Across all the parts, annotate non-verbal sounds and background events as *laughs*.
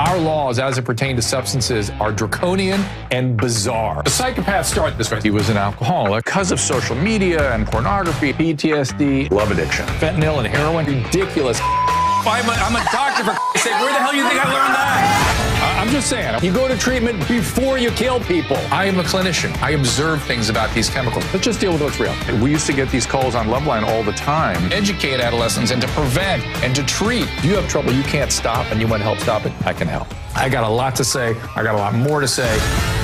Our laws, as it pertains to substances, are draconian and bizarre. The psychopaths start this way. He was an alcoholic because of social media and pornography, PTSD, love addiction, fentanyl and heroin. Ridiculous. I'm a, I'm a doctor for sake. Where the hell you think I learned that? I'm just saying, you go to treatment before you kill people. I am a clinician. I observe things about these chemicals. Let's just deal with what's real. We used to get these calls on Loveline all the time. Educate adolescents and to prevent and to treat. If you have trouble you can't stop and you want to help stop it, I can help. I got a lot to say. I got a lot more to say.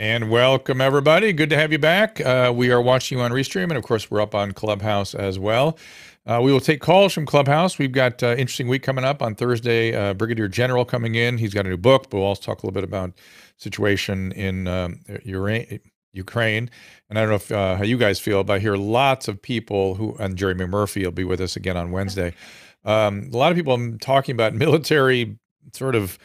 And welcome, everybody. Good to have you back. Uh, we are watching you on Restream, and of course, we're up on Clubhouse as well. Uh, we will take calls from Clubhouse. We've got uh, interesting week coming up on Thursday. Uh, Brigadier General coming in. He's got a new book, but we'll also talk a little bit about situation in um, Ukraine. And I don't know if, uh, how you guys feel, but I hear lots of people who, and Jerry McMurphy will be with us again on Wednesday. Um, a lot of people talking about *laughs* military, sort of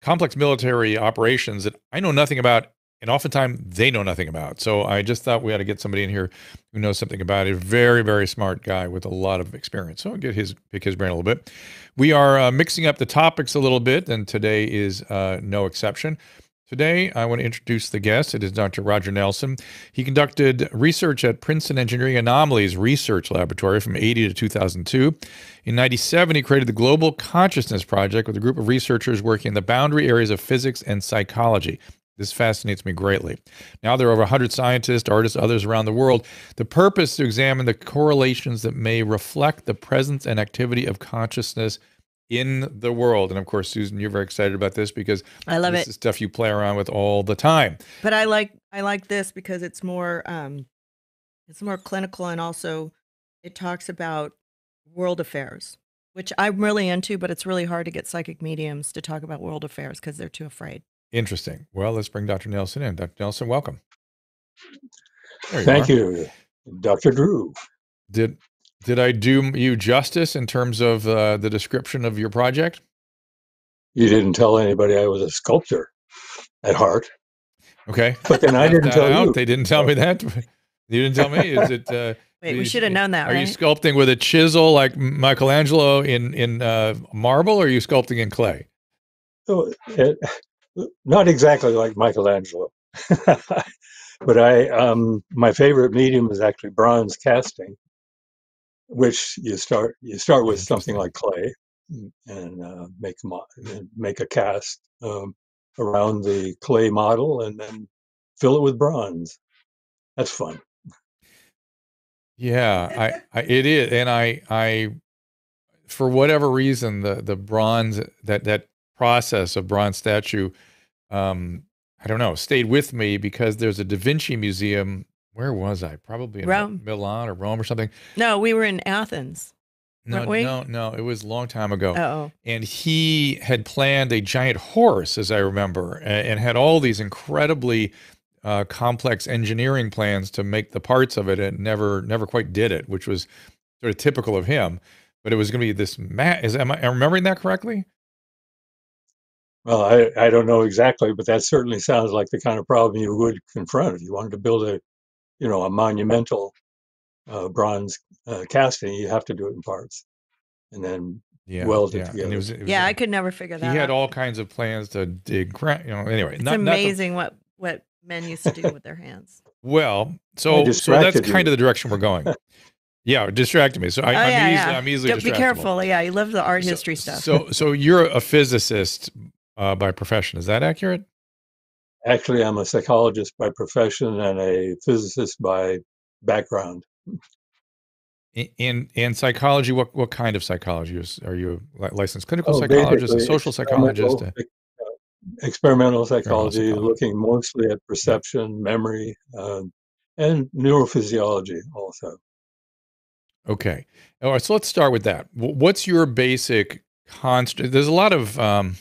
complex military operations that I know nothing about and oftentimes they know nothing about. So I just thought we had to get somebody in here who knows something about it. Very, very smart guy with a lot of experience. So I'll get his pick his brain a little bit. We are uh, mixing up the topics a little bit, and today is uh, no exception. Today, I want to introduce the guest. It is Dr. Roger Nelson. He conducted research at Princeton Engineering Anomalies Research Laboratory from 80 to 2002. In 97, he created the Global Consciousness Project with a group of researchers working in the boundary areas of physics and psychology. This fascinates me greatly. Now there are over 100 scientists, artists, others around the world. The purpose is to examine the correlations that may reflect the presence and activity of consciousness in the world. And of course, Susan, you're very excited about this because I love this it. is stuff you play around with all the time. But I like I like this because it's more um it's more clinical and also it talks about world affairs, which I'm really into, but it's really hard to get psychic mediums to talk about world affairs because they're too afraid. Interesting. Well, let's bring Dr. Nelson in. Dr. Nelson, welcome. You Thank are. you, Dr. Drew. Did did I do you justice in terms of uh, the description of your project? You didn't tell anybody I was a sculptor at heart. Okay, *laughs* but then I didn't tell out. you. They didn't tell me that. You didn't tell me. Is it? Uh, *laughs* Wait, we should have known that. Are right? you sculpting with a chisel like Michelangelo in in uh, marble, or are you sculpting in clay? So it, not exactly like Michelangelo, *laughs* but I um, my favorite medium is actually bronze casting, which you start you start with something like clay and uh, make make a cast um, around the clay model and then fill it with bronze. That's fun. Yeah, I, I it is, and I I for whatever reason the the bronze that that process of bronze statue um i don't know stayed with me because there's a da vinci museum. Where was i? Probably in Rome. milan or rome or something. No we were in athens no we? no no it was a long time ago. Oh and he had planned a giant horse as i remember and, and had all these incredibly uh, complex engineering plans to make the parts of it and never never quite did it which was sort of typical of him. But it was going to be this ma- is am I, am I remembering that correctly well, I, I don't know exactly, but that certainly sounds like the kind of problem you would confront if you wanted to build a, you know, a monumental uh, bronze uh, casting. You have to do it in parts, and then yeah, weld it yeah. together. And it was, it was yeah a- I could never figure that out. he had all kinds of plans to dig gra- you know anyway it's not, not the- amazing what what men used to do with their hands well so so that's distracted kind of the direction we're going yeah it distracted me so I, oh I'm, yeah, easily, yeah. I'm easily Don't be careful yeah you love the art So- history stuff so so you're a physicist uh, by profession is that accurate Actually, I'm a psychologist by profession and a physicist by background. in in, psychology what what kind of psychology is, are you a licensed clinical Oh, psychologist a social psychologist experimental- uh, Experimental psychology, psychology. looking mostly at perception, memory, um, and neurophysiology also. Okay. All right. So let's start with that. What's your basic const? There's a lot of um,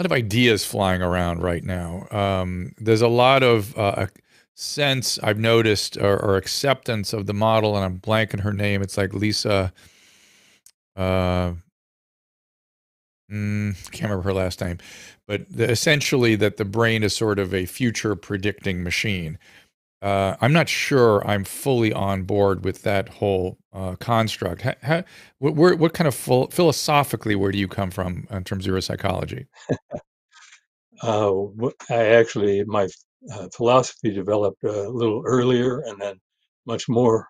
lot of ideas flying around right now. Um, there's a lot of uh, sense I've noticed or, or acceptance of the model, and I'm blanking her name. It's like Lisa. Uh, mm, can't remember her last name, but the, essentially that the brain is sort of a future predicting machine. Uh, I'm not sure I'm fully on board with that whole uh, construct. Ha, ha, where, what kind of philosophically, where do you come from in terms of your psychology? *laughs* uh, I actually, my uh, philosophy developed a little earlier and then much more,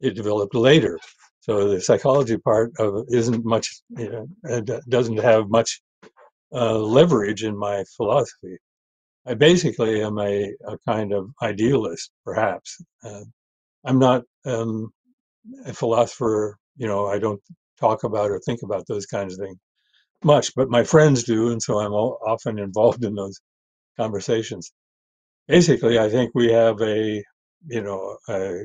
it developed later. So the psychology part of isn't much, you know, it doesn't have much uh, leverage in my philosophy. I basically am a, a kind of idealist, perhaps. Uh, I'm not um, a philosopher, you know, I don't talk about or think about those kinds of things much, but my friends do, and so I'm often involved in those conversations. Basically, I think we have a, you know, a,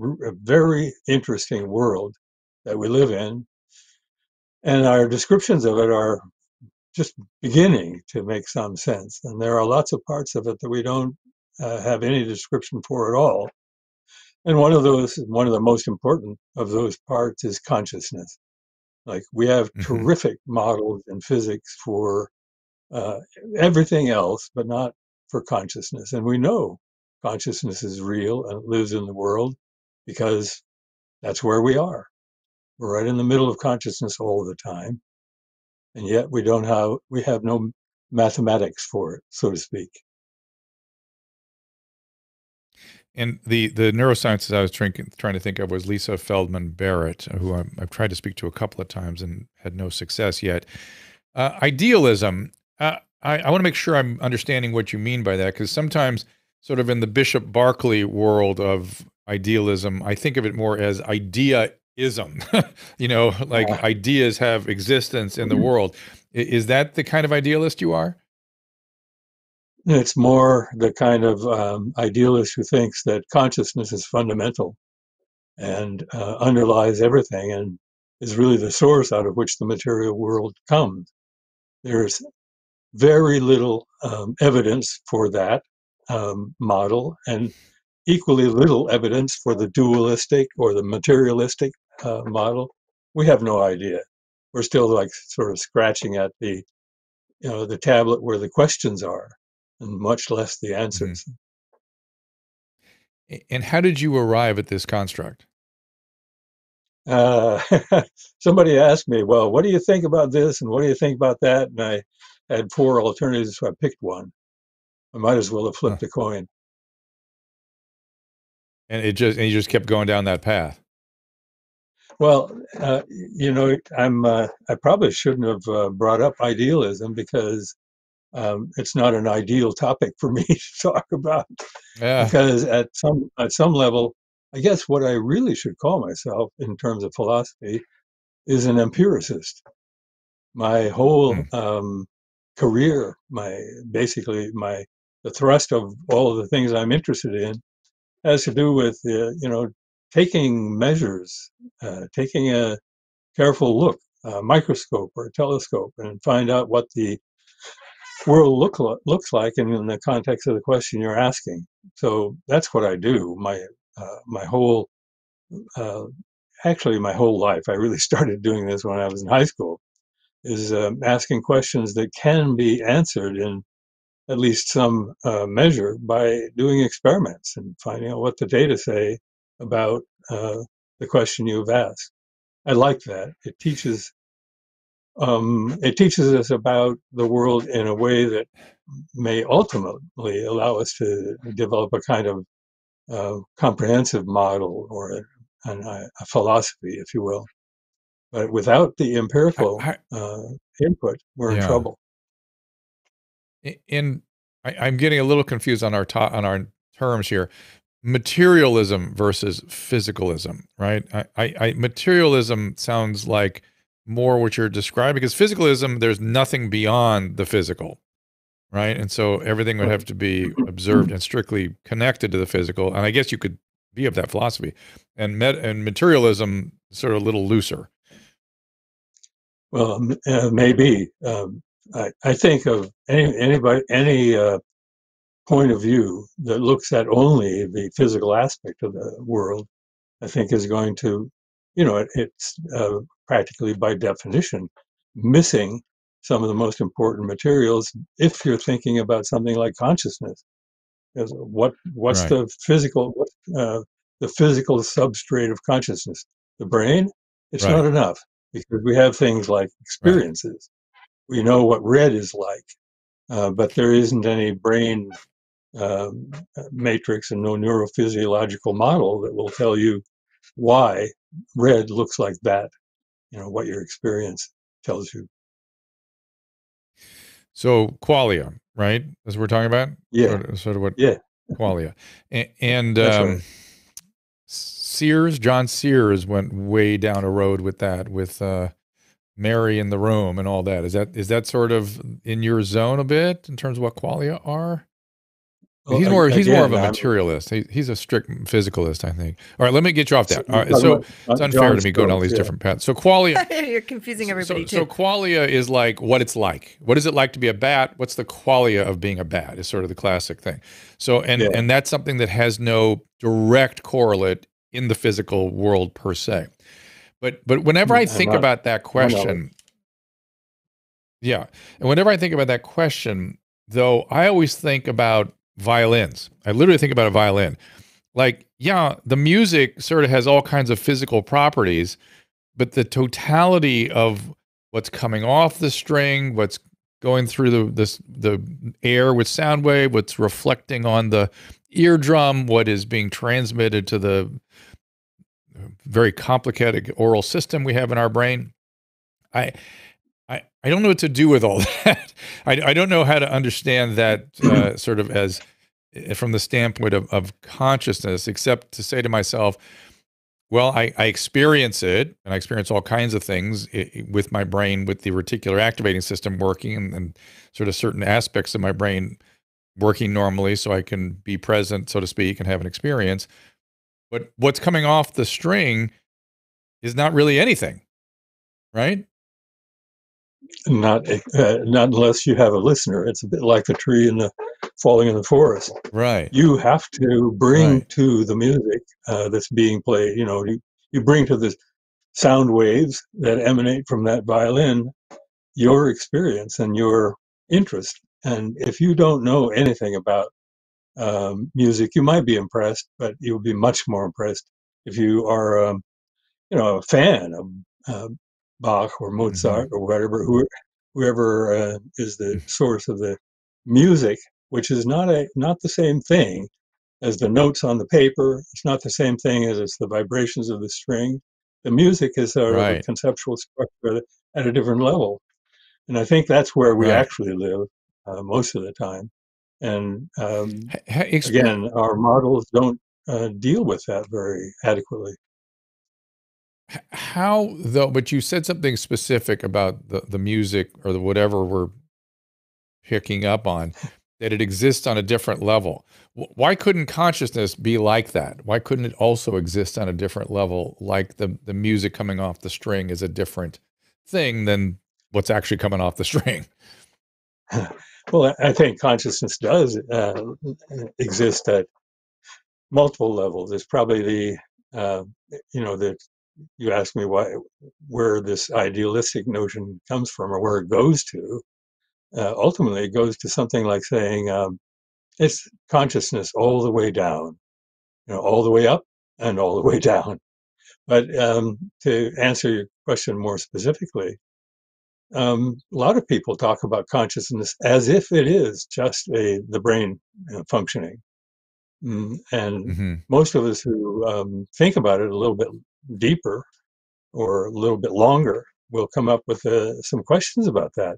a very interesting world that we live in, and our descriptions of it are just beginning to make some sense. And there are lots of parts of it that we don't uh, have any description for at all. And one of those, one of the most important of those parts is consciousness. Like we have mm-hmm. terrific models in physics for uh, everything else, but not for consciousness. And we know consciousness is real and it lives in the world because that's where we are. We're right in the middle of consciousness all the time and yet we don't have we have no mathematics for it, so to speak. And the the neurosciences I was trying, trying to think of was Lisa Feldman Barrett, who i have tried to speak to a couple of times and had no success yet. Uh, idealism. Uh, I, I want to make sure I'm understanding what you mean by that, because sometimes, sort of in the Bishop Berkeley world of idealism, I think of it more as idea ism *laughs* you know like yeah. ideas have existence in the mm-hmm. world is that the kind of idealist you are it's more the kind of um, idealist who thinks that consciousness is fundamental and uh, underlies everything and is really the source out of which the material world comes there's very little um, evidence for that um, model and equally little evidence for the dualistic or the materialistic uh, model, we have no idea. We're still like sort of scratching at the, you know, the tablet where the questions are, and much less the answers. Mm-hmm. And how did you arrive at this construct? Uh, *laughs* somebody asked me, "Well, what do you think about this, and what do you think about that?" And I had four alternatives, so I picked one. I might as well have flipped huh. a coin. And it just and you just kept going down that path. Well, uh, you know, I'm. Uh, I probably shouldn't have uh, brought up idealism because um, it's not an ideal topic for *laughs* me to talk about. Yeah. Because at some at some level, I guess what I really should call myself in terms of philosophy is an empiricist. My whole mm. um, career, my basically my the thrust of all of the things I'm interested in has to do with uh, you know taking measures, uh, taking a careful look, a microscope or a telescope, and find out what the world look looks like in, in, the context of the question you're asking. So that's what I do. My uh, my whole uh, actually my whole life. I really *laughs* started doing this when I was in high school. Is um, asking questions that can be answered in at least some uh, measure by doing experiments and finding out what the data say about uh, the question you've asked. I like that. It teaches um, it teaches us about the world in a way that may ultimately allow us to develop a kind of uh, comprehensive model or a, a, a, philosophy, if you will. But without the empirical uh, input, we're yeah. in trouble. In I, am getting a little confused on our ta- on our terms here materialism versus physicalism, right? I, I, I, materialism sounds like more what you're describing because physicalism, there's nothing beyond the physical, right? And so everything would have to be observed and strictly connected to the physical. And I guess you could be of that philosophy. And met and materialism sort of a little looser. Well, uh, maybe. Um, I, I think of any anybody any uh, point of view that looks at only the physical aspect of the world, I think is going to, you know, it, it's uh, practically by definition missing some of the most important materials if you're thinking about something like consciousness. Is what what's Right. the physical what, uh, the physical substrate of consciousness? The brain. It's Right. not enough because we have things like experiences. We know what red is like, uh, but there isn't any brain um, matrix and no neurophysiological model that will tell you why red looks like that. You know what your experience tells you. So qualia, right? As we're talking about, Yeah. Sort of, sort of what Yeah. qualia, and, and um, right. Searle, John Searle went way down a road with that, with uh, Mary in the room and all that. Is that is that sort of in your zone a bit in terms of what qualia are? Well, he's a- more he's more of a materialist. He, he's a strict physicalist, I think. All right, let me get you off that. All right, so it's unfair to me going all these yeah. different paths. So qualia, *laughs* You're confusing everybody so, so qualia is like what it's like. What is it like to be a bat? What's the qualia of being a bat? Is sort of the classic thing. So and Yeah. and that's something that has no direct correlate in the physical world per se. But but whenever I think not- about that question, yeah, and whenever I think about that question, though, I always think about violins. I literally think about a violin. Like, yeah, the music sort of has all kinds of physical properties, but the totality of what's coming off the string, what's going through the this the air with sound wave, what's reflecting on the eardrum, what is being transmitted to the very complicated aural system we have in our brain. I I, I don't know what to do with all *laughs* that. I, I don't know how to understand that uh, *clears throat* sort of as eh, from the standpoint of, of consciousness, except to say to myself, well, I, I experience it and I experience all kinds of things i- i- with my brain, with the reticular activating system working and, and sort of certain aspects of my brain working normally so I can be present, so to speak, and have an experience. But what's coming off the string is not really anything, right? Not uh, not unless you have a listener. It's a bit like the tree in the falling in the forest. Right. You have to bring Right. to the music uh, that's being played. You know, you, you bring to the sound waves that emanate from that violin your experience and your interest. And if you don't know anything about um, music, you might be impressed, but you'll be much more impressed if you are, um, you know, a fan of uh, Bach or Mozart or whatever, who, whoever uh, is the source of the music, which is not a not the same thing as the notes on the paper. It's not the same thing as it's the vibrations of the string. The music is sort of a conceptual structure at a- different level, and I think that's where we Right. actually live uh, most of the time. And um, ha- again, our models don't uh, deal with that very adequately. How though? But you said something specific about the the music or the whatever we're picking up on that it exists on a different level. Why couldn't consciousness be like that? Why couldn't it also exist on a different level, like the the music coming off the string is a different thing than what's actually coming off the *laughs* string? Well, I think consciousness does uh, exist at multiple levels. It's probably the, uh, you know, that you ask me why, where this idealistic notion comes from or where it goes to. Uh, ultimately, it goes to something like saying um, it's consciousness all the way down, you know, all the way up and all the way *laughs* down. But um, to answer your question more specifically, um, a lot of people talk about consciousness as if it is just a the brain functioning, mm, and hmm most of us who um, think about it a little bit deeper or a little bit longer will come up with uh, some questions about that.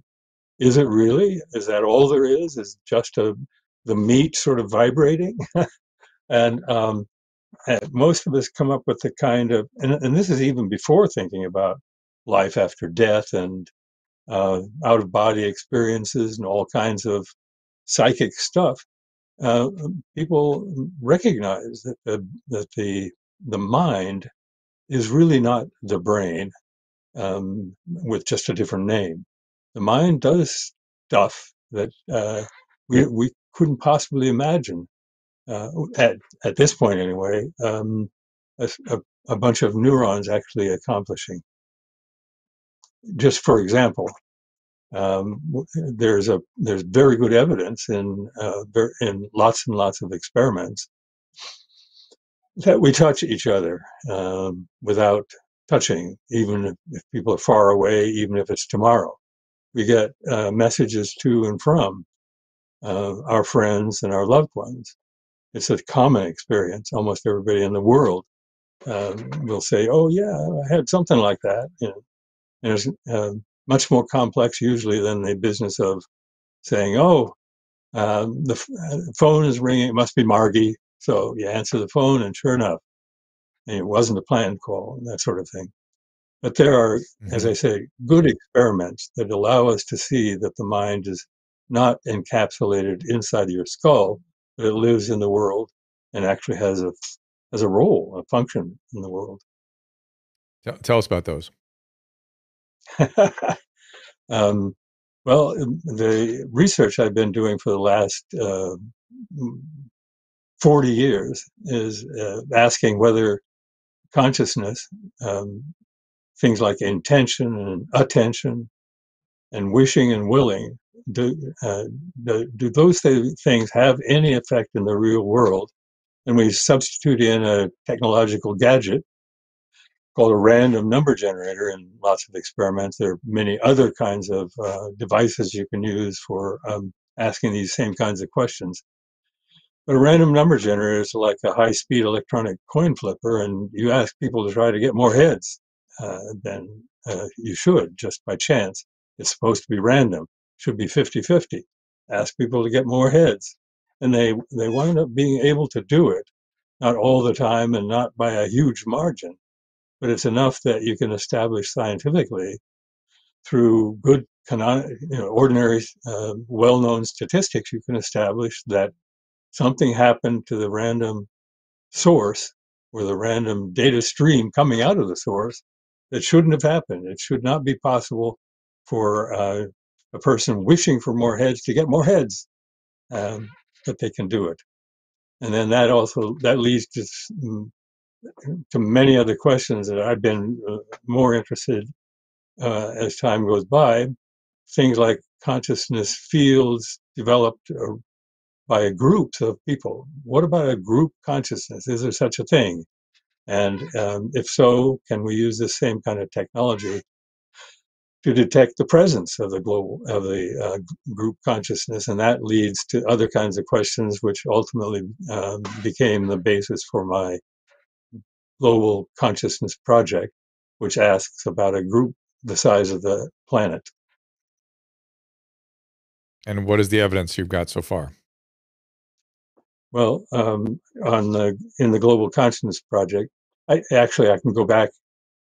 Is it really? Is that all there is? Is just a the meat sort of vibrating? *laughs* and um, most of us come up with the kind of, and, and this is even before thinking about life after death and uh, out of body experiences and all kinds of psychic stuff. Uh, people recognize that the that the the mind is really not the brain um, with just a different name. The mind does stuff that uh, we we couldn't possibly imagine uh, at at this point anyway. Um, a, a, a bunch of neurons actually accomplishing. Just for example, um, there's a there's very good evidence in uh, in lots and lots of experiments that we touch each other um, without touching, even if, people are far away, even if it's tomorrow. We get uh, messages to and from uh, our friends and our loved ones. It's a common experience. Almost everybody in the world um, will say, "Oh yeah, I had something like that." You know, and it's uh, much more complex usually than the business of saying, "Oh, um, the f- phone is ringing. It must be Margie." So you answer the phone, and sure enough, it wasn't a planned call, and that sort of thing. But there are, mm-hmm. as I say, good experiments that allow us to see that the mind is not encapsulated inside your skull, but it lives in the world and actually has a has a role, a function in the world. Tell, tell us about those. *laughs* um, well, the research I've been doing for the last uh, 40 years is uh, asking whether consciousness, um, things like intention and attention and wishing and willing, do, uh, do, do, those things have any effect in the real world? And we substitute in a technological gadget called a random number generator in lots of experiments. There are many other kinds of uh, devices you can use for um, asking these same kinds of questions. But a random number generator is like a high speed electronic coin flipper, and you ask people to try to get more heads uh, than uh, you should just by chance. It's supposed to be random, should be 50 50. Ask people to get more heads. And they, they wind up being able to do it, not all the time and not by a huge margin, but it's enough that you can establish scientifically through good you know, ordinary, uh, well-known statistics, you can establish that something happened to the random source or the random data stream coming out of the source that shouldn't have happened. It should not be possible for uh, a person wishing for more heads to get more heads, um, but they can do it. And then that also that leads to mm, to many other questions that I've been uh, more interested uh, as time goes by. Things like consciousness fields developed by a groups of people. What about a group consciousness? Is there such a thing? And um, if so, can we use the same kind of technology to detect the presence of the global of the uh, group consciousness? And that leads to other kinds of questions, which ultimately um, became the basis for my global consciousness project, which asks about a group the size of the planet. And what is the evidence you've got so far? Well, um, on the in the Global Consciousness Project, I actually I can go back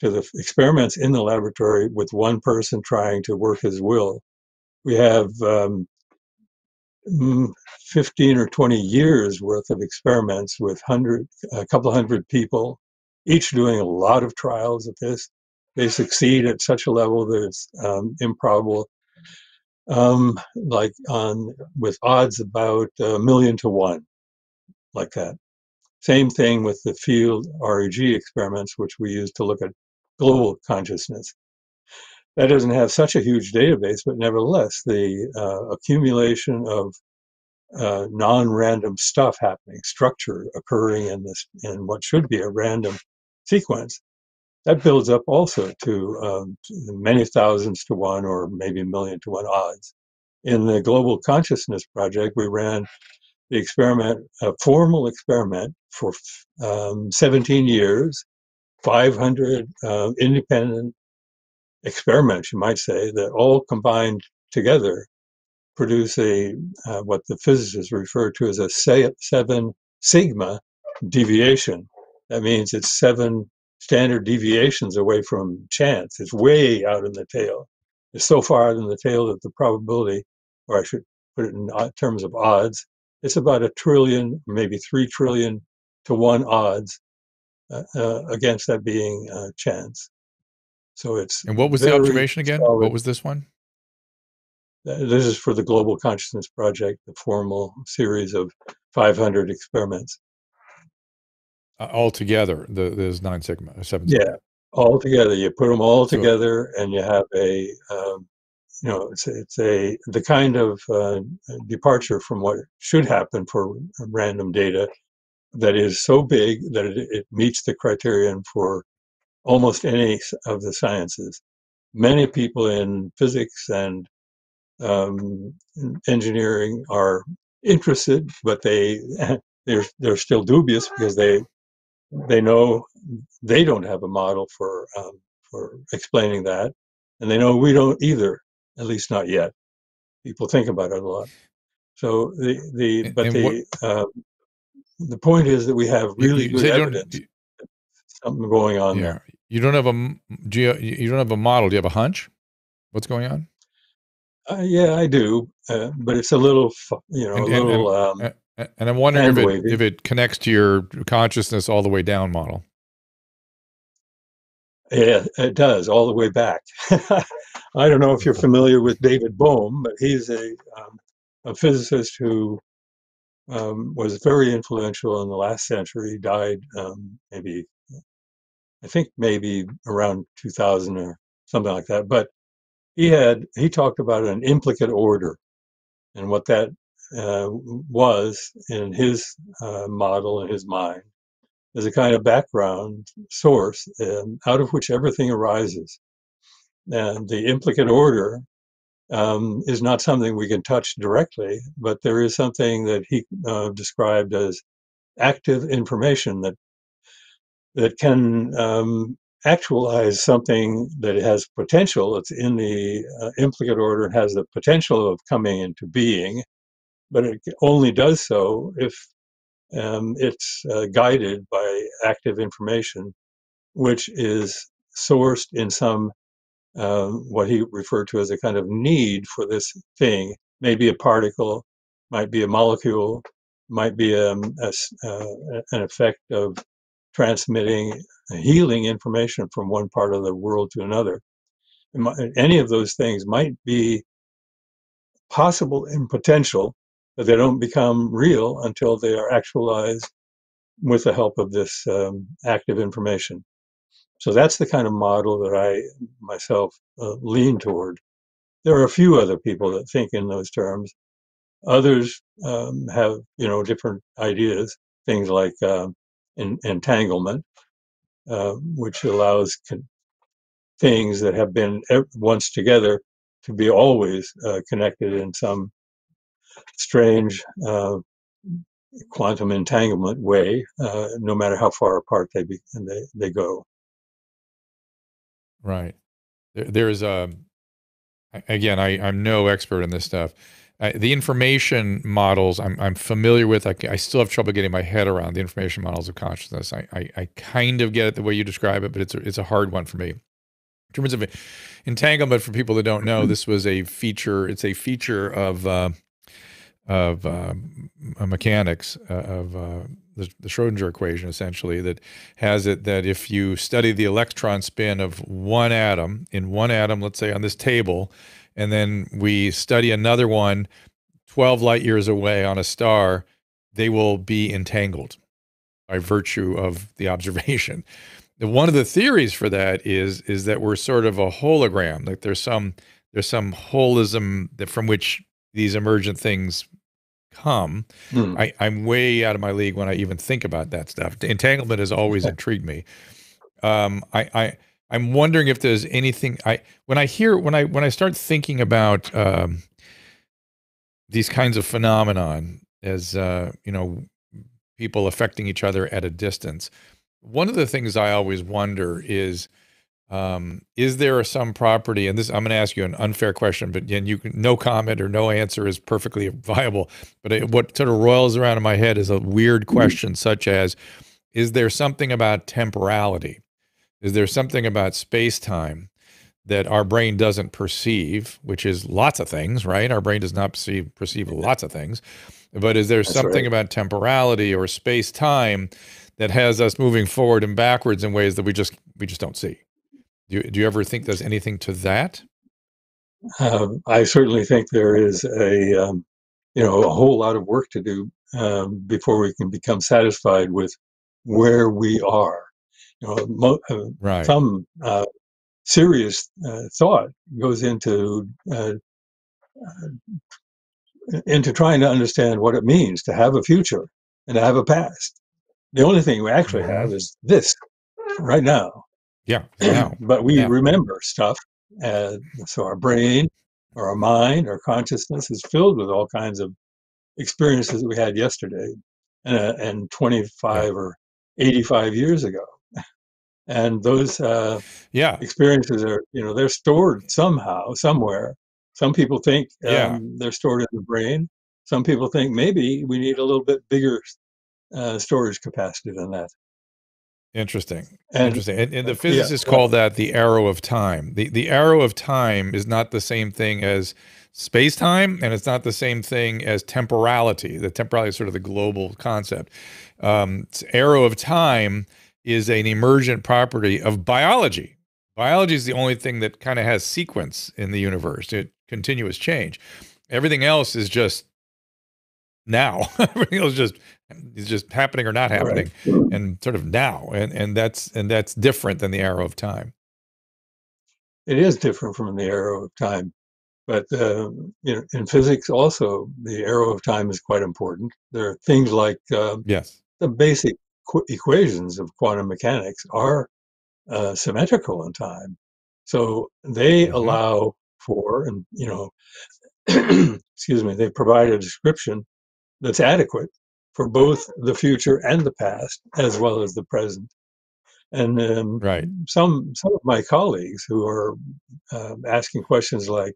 to the experiments in the laboratory with one person trying to work his will. We have um, mm, 15 or 20 years worth of experiments with hundred, a couple hundred people, each doing a lot of trials of this. They succeed at such a level that it's um, improbable, um, like on with odds about a million to one like that. Same thing with the field REG experiments, which we use to look at global consciousness. That doesn't have such a huge database, but nevertheless, the uh, accumulation of uh, non-random stuff happening, structure occurring in this in what should be a random sequence, that builds up also to um, many thousands to one or maybe a million to one odds. In the Global Consciousness Project, we ran the experiment, a formal experiment for um, 17 years, 500 uh, independent experiments, you might say, that all combined together produce a uh, what the physicists refer to as a seven sigma deviation. That means it's seven standard deviations away from chance. It's way out in the tail. It's so far out in the tail that the probability, or I should put it in terms of odds, it's about a trillion, maybe three trillion to one odds uh, uh, against that being uh, chance. So it's and what was the observation again? Solid. What was this one? This is for the Global Consciousness Project, the formal series of 500 experiments. Uh, all together, the, there's nine sigma, seven. Yeah, all together. You put them all together, and you have a um, you know, it's it's a the kind of uh, departure from what should happen for random data that is so big that it, it meets the criterion for almost any of the sciences. Many people in physics and um, engineering are interested, but they *laughs* they're they're still dubious because they they know they don't have a model for um, for explaining that, and they know we don't either, at least not yet. People think about it a lot. So the the but and the what, uh, the point is that we have really you, you good evidence something going on yeah. there. You don't have a do you, you don't have a model. Do you have a hunch? What's going on? Uh, yeah, I do, uh, but it's a little, you know, and, a little. And, um, and I'm wondering if it, if it connects to your consciousness all the way down model. Yeah, it does all the way back. *laughs* I don't know if you're familiar with David Bohm, but he's a um, a physicist who um, was very influential in the last century. Died um, maybe, I think maybe around 2000 or something like that. But he had he talked about an implicate order, and what that uh, was in his uh, model in his mind is a kind of background source um, out of which everything arises. And the implicate order um, is not something we can touch directly, but there is something that he uh, described as active information that that can um, actualize something that has potential. It's in the uh, implicate order and has the potential of coming into being, but it only does so if um, it's uh, guided by active information, which is sourced in some uh, what he referred to as a kind of need for this thing. Maybe a particle, might be a molecule, might be um, a, uh, an effect of transmitting healing information from one part of the world to another. Any of those things might be possible in potential, they don't become real until they are actualized with the help of this um, active information. So that's the kind of model that I myself uh, lean toward. There are a few other people that think in those terms. Others um, have, you know, different ideas. Things like um, entanglement, uh, which allows con- things that have been once together to be always uh, connected in some strange uh, quantum entanglement way, uh, no matter how far apart they be, they they go. Right. There, there's a again, I, I'm no expert in this stuff. Uh, the information models I'm, I'm familiar with. I, I, still have trouble getting my head around the information models of consciousness. I, I, I, kind of get it the way you describe it, but it's a, it's a hard one for me. In terms of entanglement, for people that don't know, this was a feature. It's a feature of uh, of uh, mechanics uh, of uh, the, the Schrodinger equation, essentially, that has it that if you study the electron spin of one atom in one atom, let's say on this table, and then we study another one 12 light years away on a star, they will be entangled by virtue of the observation. One of the theories for that is is that we're sort of a hologram, like there's some there's some holism that from which these emergent things come. Hmm. I, I'm way out of my league when I even think about that stuff. Entanglement has always intrigued me. Um, I, I I'm wondering if there's anything I when I hear when I when I start thinking about um, these kinds of phenomenon as uh, you know people affecting each other at a distance. One of the things I always wonder is um, is there some property and this i'm going to ask you an unfair question but again you can no comment or no answer is perfectly viable but it, what sort of roils around in my head is a weird mm-hmm. question such as is there something about temporality is there something about space time that our brain doesn't perceive, which is lots of things, right? Our brain does not perceive, perceive lots of things. But is there That's something right. about temporality or space time that has us moving forward and backwards in ways that we just we just don't see? Do you, do you ever think there's anything to that? Um, I certainly think there is a um, you know a whole lot of work to do um, before we can become satisfied with where we are you know, mo- uh, right. some uh, serious uh, thought goes into uh, into trying to understand what it means to have a future and to have a past. The only thing we actually have is this right now. Yeah. *clears throat* Now. but we Yeah. remember stuff. Uh, so our brain or our mind or consciousness is filled with all kinds of experiences that we had yesterday and, uh, and 25 or 85 years ago. *laughs* And those uh, Yeah. experiences are, you know, they're stored somehow, somewhere. Some people think um, Yeah. they're stored in the brain. Some people think maybe we need a little bit bigger uh, storage capacity than that. Interesting. And Interesting. And, and the yeah, physicists well- call that the arrow of time. The the arrow of time is not the same thing as space time, and it's not the same thing as temporality. The temporality is sort of the global concept. Um, arrow of time is an emergent property of biology. Biology is the only thing that kind of has sequence in the universe, it, continuous change. Everything else is just now. *laughs* Everything else is just is just happening or not happening and sort of now and and that's and that's different than the arrow of time it is different from the arrow of time. But uh, you know, in physics, also the arrow of time is quite important. There are things like uh, yes the basic qu- equations of quantum mechanics are uh, symmetrical in time, so they Mhm. allow for, and you know, *clears throat* excuse me, they provide a description that's adequate for both the future and the past, as well as the present. And um, right some some of my colleagues who are um, asking questions like,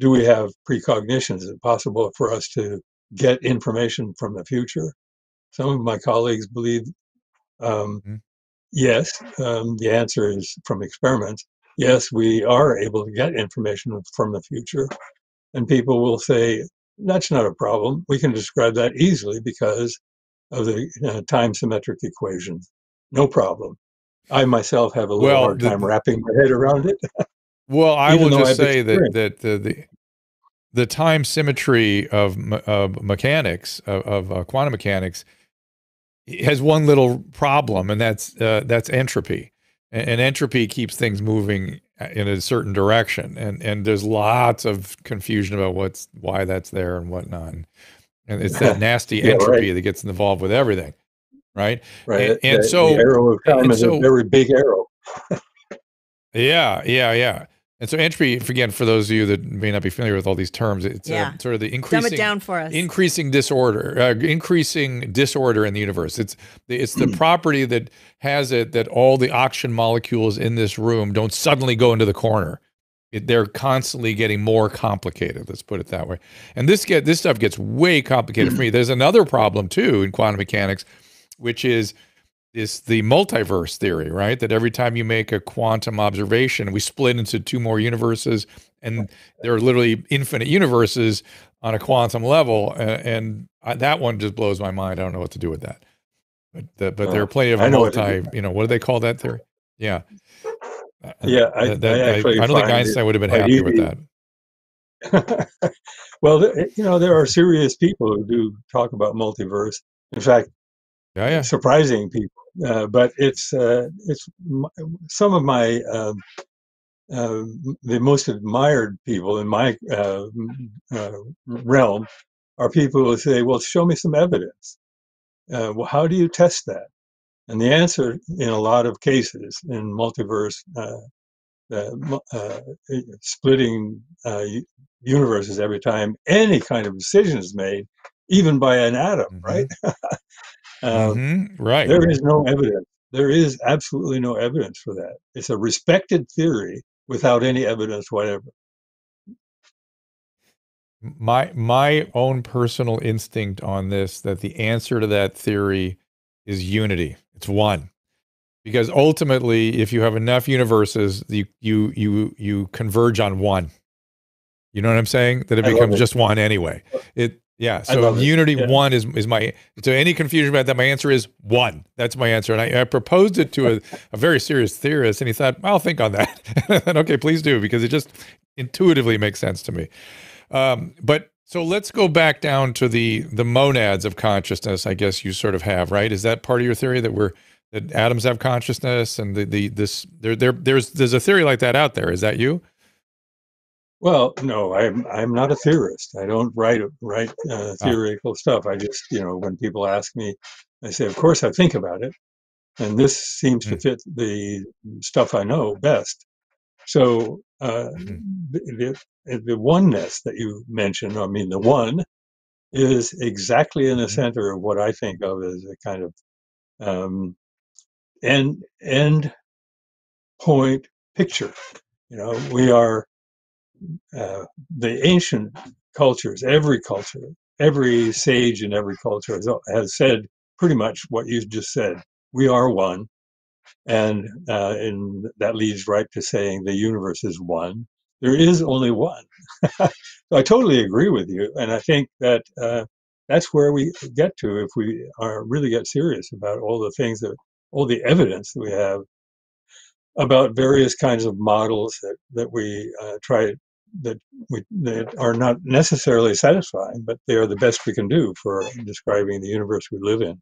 "Do we have precognition? Is it possible for us to get information from the future?" Some of my colleagues believe, um, Mhm. yes. Um, the answer is from experiments. Yes, we are able to get information from the future, and people will say that's not a problem. We can describe that easily because of the uh, time symmetric equation. No problem. I myself have a little Well, hard the- time wrapping my head around it. well i will just I've say that that the, the the time symmetry of of mechanics of, of uh, quantum mechanics has one little problem and that's uh, that's entropy and, and entropy keeps things moving uh, in a certain direction and and there's lots of confusion about what's why that's there and whatnot and it's that *laughs* nasty Yeah, entropy right. that gets involved with everything right Right. And- and so- the arrow of time is so- a very big arrow. Yeah, yeah, yeah. And so entropy, again, for those of you that may not be familiar with all these terms, it's Yeah. uh, sort of the Dumb increasing it down for us. increasing disorder, uh, increasing disorder in the universe. It's the, it's the *clears throat* property that has it that all the oxygen molecules in this room don't suddenly go into the corner. It, they're constantly getting more complicated. Let's put it that way. And this get this stuff gets way complicated for *clears throat* me. There's another problem too in quantum mechanics, which is this the multiverse theory, right? That every time you make a quantum observation, we split into two more universes, and there are literally infinite universes on a quantum level, and, and I, that one just blows my mind. I don't know what to do with that. But the, but there are plenty of I know what to multi. You know what do they call that theory? Yeah. Uh, Yeah, I- that- that- I actually I don't think Einstein would have been happy with that. *laughs* well, you know, there are serious people who do talk about multiverse. In fact, Yeah, yeah. surprising people. Uh, but it's uh, it's m- some of my um, uh, the most admired people in my uh, uh, realm are people who say, "Well, show me some evidence." Uh, well, how do you test that? And the answer, in a lot of cases, in multiverse, uh, uh, uh, splitting uh, universes every time any kind of decision is made, even by an atom, Mhm. right? *laughs* um, Mhm, Right. there is no evidence. There is absolutely no evidence for that. It's a respected theory without any evidence whatever. my my own personal instinct on this that the answer to that theory is unity it's one because ultimately if you have enough universes you you you you converge on one you know what i'm saying that it becomes it. just one anyway it yeah so unity Yeah. one is is my so any confusion about that my answer is one that's my answer and i, I proposed it to a, a very serious theorist and he thought i'll think on that *laughs* and okay please do because it just intuitively makes sense to me um, but so let's go back down to the the monads of consciousness. I guess you sort of have right. Is that part of your theory that we're that atoms have consciousness and the, the this there there there's there's a theory like that out there. Is that you? Well, no, I'm I'm not a theorist. I don't write write uh, ah. theoretical stuff. I just you know when people ask me, I say, of course I think about it, and this seems to hmm. fit the stuff I know best. So uh, mm. the, the, the oneness that you mentioned, I mean the one, is exactly in the mm-hmm. center of what I think of as a kind of um, end end point picture. You know, we are uh, the ancient cultures, every culture, every sage in every culture has, has, said pretty much what you just said. We are one. And, uh, and that leads right to saying the universe is one. There is only one. so *laughs* I totally agree with you. And I think that uh, that's where we get to if we are really get serious about all the things that, all the evidence that we have about various kinds of models that, that we uh, try that we that are not necessarily satisfying, but they are the best we can do for describing the universe we live in.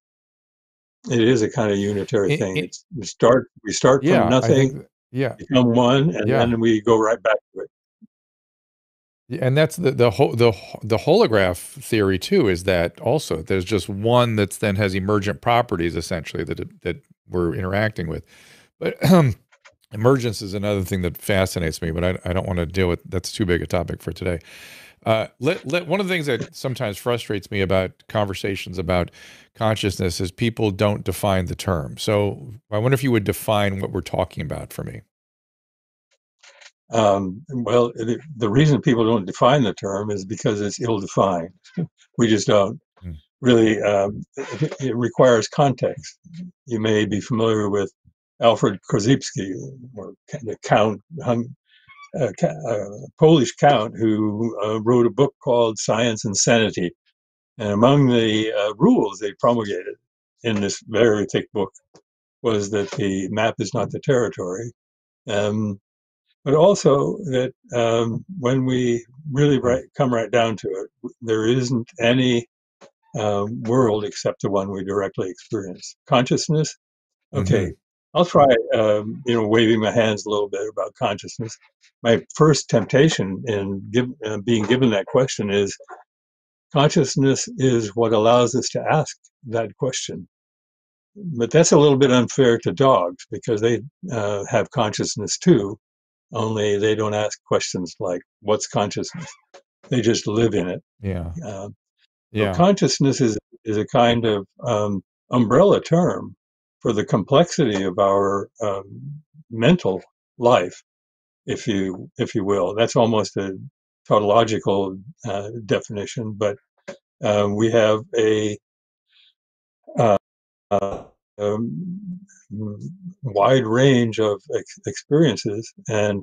It is a kind of unitary it, thing. It, we start we start yeah, from nothing, think, yeah, become one, and yeah. then we go right back to it. And that's the the whole the the holograph theory too. Is that also there's just one that's then has emergent properties essentially that that we're interacting with, but *clears throat* um, Emergence is another thing that fascinates me, but I, I don't want to deal with that's too big a topic for today. Uh, let, let, one of the things that sometimes frustrates me about conversations about consciousness is people don't define the term. So I wonder if you would define what we're talking about for me. Um, well, the, the, reason people don't define the term is because it's ill-defined. *laughs* we just don't hmm. really. Um, it, it, requires context. You may be familiar with Alfred Korzybski, or the count, hung, uh, uh, Polish count, who uh, wrote a book called Science and Sanity. And among the uh, rules they promulgated in this very thick book was that the map is not the territory, um, but also that um, when we really right, come right down to it, there isn't any um, world except the one we directly experience. Consciousness, okay, mm-hmm. I'll try, um, you know, waving my hands a little bit about consciousness. My first temptation in give, uh, being given that question is consciousness is what allows us to ask that question. But that's a little bit unfair to dogs because they uh, have consciousness too, only they don't ask questions like, what's consciousness? They just live in it. Yeah. Uh, yeah. consciousness is, is a kind of um, umbrella term for the complexity of our um, mental life, if you if you will. That's almost a tautological uh, definition, but uh, we have a uh, um, wide range of ex- experiences, and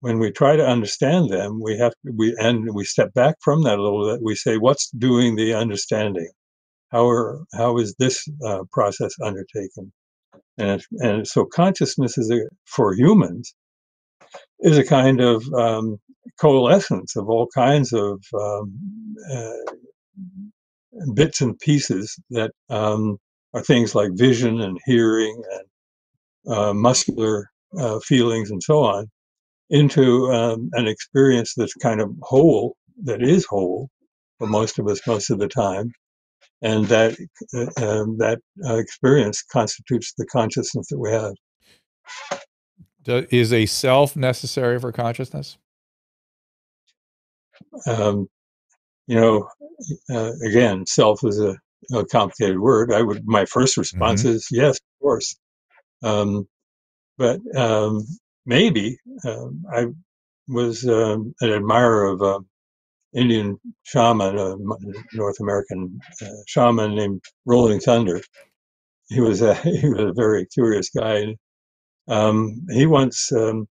when we try to understand them, we have to, we and we step back from that a little bit. We say, "What's doing the understanding?" How are how is this uh, process undertaken? And and so consciousness is a, for humans is a kind of um, coalescence of all kinds of um, uh, bits and pieces that um, are things like vision and hearing and uh, muscular uh, feelings and so on into um, an experience that's kind of whole, that is whole for most of us most of the time, and that uh, um, that uh, experience constitutes the consciousness that we have. Is a self necessary for consciousness? Um, you know, uh, again, self is a, a, complicated word. I would my first response mm-hmm. is yes, of course, um, but um, maybe um, I was um, an admirer of Indian shaman, a North American uh, shaman named Rolling Thunder. He was a *laughs* he was a very curious guy. Um, he once, um,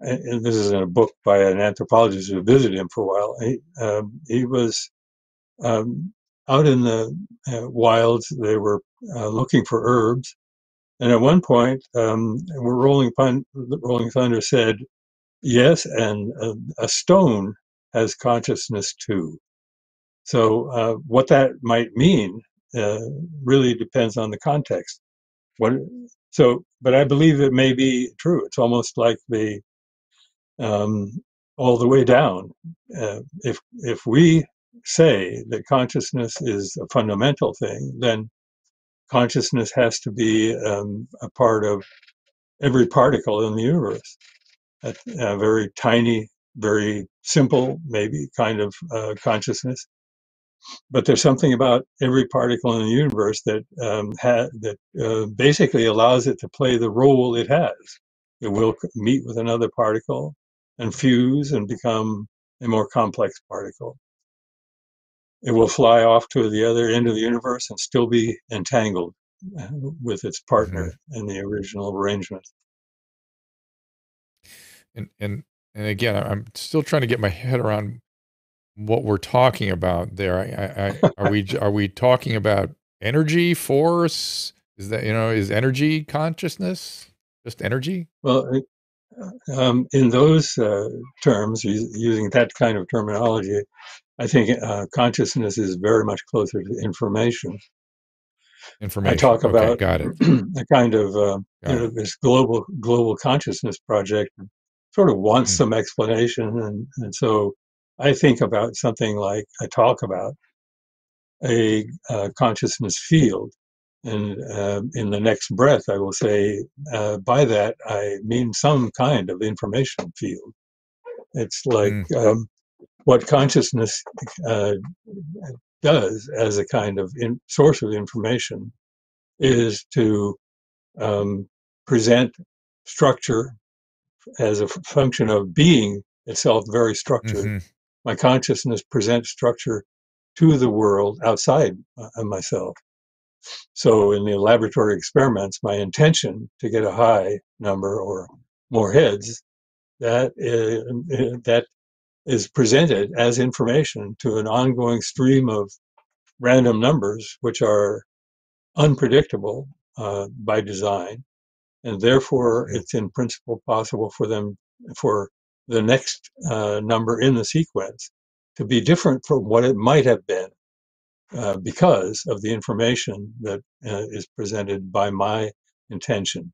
and this is in a book by an anthropologist who visited him for a while. He um, he was um, out in the uh, wilds. They were uh, looking for herbs, and at one point, um, Rolling, Rolling Thunder said, "Yes, and a, a stone has consciousness too. So, uh, what that might mean uh, really depends on the context. what so but i believe it may be true it's almost like the um, all the way down uh, if if we say that consciousness is a fundamental thing then consciousness has to be um, a part of every particle in the universe a, a very tiny very simple maybe kind of uh, consciousness but there's something about every particle in the universe that um, ha- that uh, basically allows it to play the role it has. It will meet with another particle and fuse and become a more complex particle. It will fly off to the other end of the universe and still be entangled uh, with its partner mm-hmm. in the original arrangement. And and and again, I'm still trying to get my head around what we're talking about there. I, I, *laughs* are we are we talking about energy, force? Is that you know is energy consciousness just energy? Well, um, in those uh, terms, using that kind of terminology, I think uh, consciousness is very much closer to information. Information. I talk okay, about got it. *clears throat* a kind of uh, you know, this global global consciousness project. Sort of wants mm. some explanation, and and so I think about something like I talk about a uh, consciousness field. And uh, in the next breath, I will say, uh, by that, I mean some kind of information field. It's like mm. um, what consciousness uh, does as a kind of in, source of information is to um, present structure as a f- function of being itself very structured. Mm-hmm my consciousness presents structure to the world outside uh, of myself. So in the laboratory experiments, my intention to get a high number or more heads, that is, uh, that is presented as information to an ongoing stream of random numbers, which are unpredictable uh, by design, and therefore it's in principle possible for them for the next uh, number in the sequence to be different from what it might have been uh, because of the information that uh, is presented by my intention.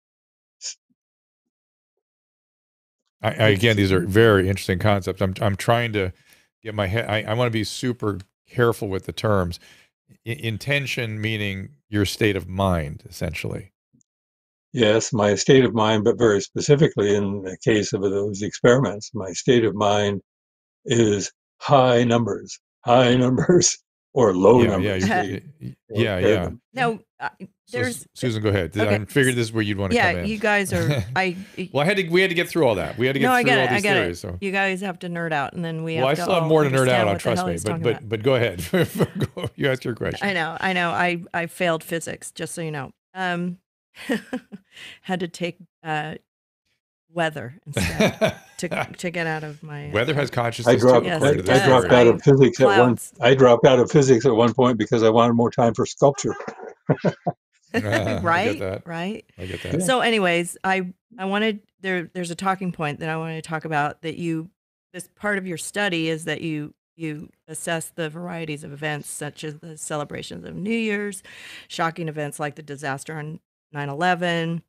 I, I, again, these are very interesting concepts. I'm I'm trying to get my head. I, I want to be super careful with the terms. I, intention meaning your state of mind, essentially. Yes, my state of mind, but very specifically in the case of those experiments, my state of mind is high numbers, high *laughs* numbers, or low yeah, numbers. *laughs* Yeah, yeah, yeah. Now, uh, there's so, Susan. Go ahead. Okay. I figured this is where you'd want to yeah, come in. you guys are. *laughs* I. well, I had to. We had to get through all that. We had to get no, through I all it, these I get theories. It. So you guys have to nerd out, and then we. Well, have I still have more to nerd out on. Trust me, but but but go ahead. you ask your question. I know. I know. I I failed physics. Just so you know. Um, *laughs* had to take uh, weather instead to *laughs* to get out of my uh, weather has consciousness. I dropped. Yes, I, it I dropped does. out of physics at one. I dropped out of physics at one point because I wanted more time for sculpture. *laughs* I get right, that. right. I get that. So, anyways, I I wanted there. There's a talking point that I wanted to talk about that you. This part of your study is that you you assess the varieties of events such as the celebrations of New Year's, shocking events like the disaster on 9/11,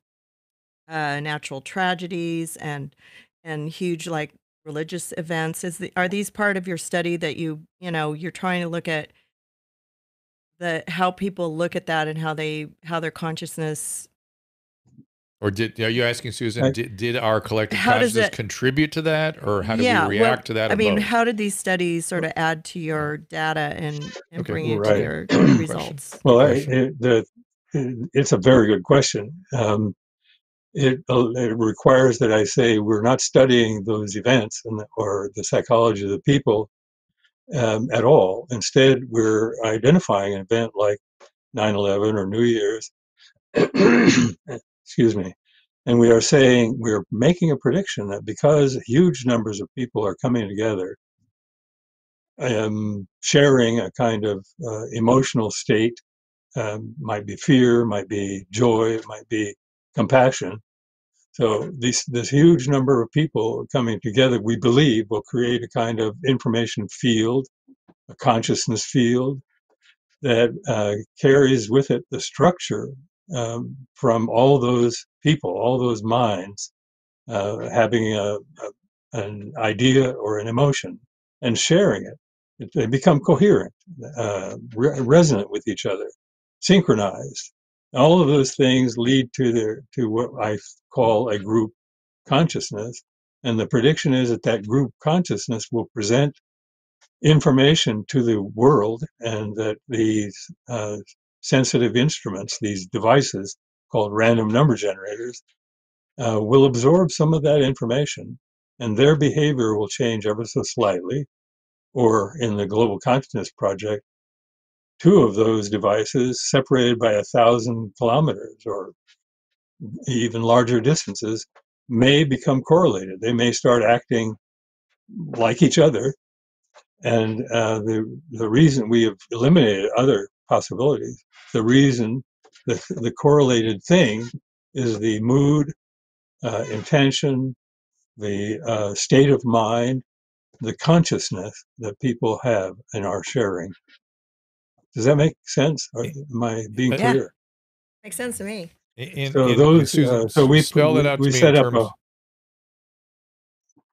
uh, natural tragedies, and and huge like religious events. Is the are these part of your study that you you know you're trying to look at the how people look at that and how they how their consciousness Or did are you asking Susan? I- did, did our collective How consciousness it- contribute to that, or how do Yeah, we well, react to that? I mean, both? how did these studies sort of add to your data and, and Okay, bring you right. to your results? Well, I, it, the, it's a very good question. Um, it, uh, it requires that I say we're not studying those events and, or the psychology of the people um, at all. Instead, we're identifying an event like 9/11 or New Year's. *clears throat* Excuse me. And we are saying we're making a prediction that because huge numbers of people are coming together, um, sharing a kind of uh, emotional state um, might be fear, might be joy, it might be compassion. So this this huge number of people coming together, we believe, will create a kind of information field, a consciousness field that uh, carries with it the structure um, from all those people, all those minds, uh, having a, a, an idea or an emotion and sharing it. it they become coherent, uh, re- resonant with each other, synchronized. All of those things lead to their to what I call a group consciousness, and the prediction is that that group consciousness will present information to the world, and that these uh, sensitive instruments, these devices called random number generators, uh, will absorb some of that information and their behavior will change ever so slightly. Or in the Global Consciousness Project, two of those devices separated by a thousand kilometers or even larger distances may become correlated. They may start acting like each other. And uh, the, the reason we have eliminated other possibilities, the reason the, the correlated thing is the mood, uh, intention, the uh, state of mind, the consciousness that people have and are sharing. Does that make sense? Or am I being Yeah. clear? Makes sense to me. And, So and- those, and Susan, uh, so we spell it out we to set up a Go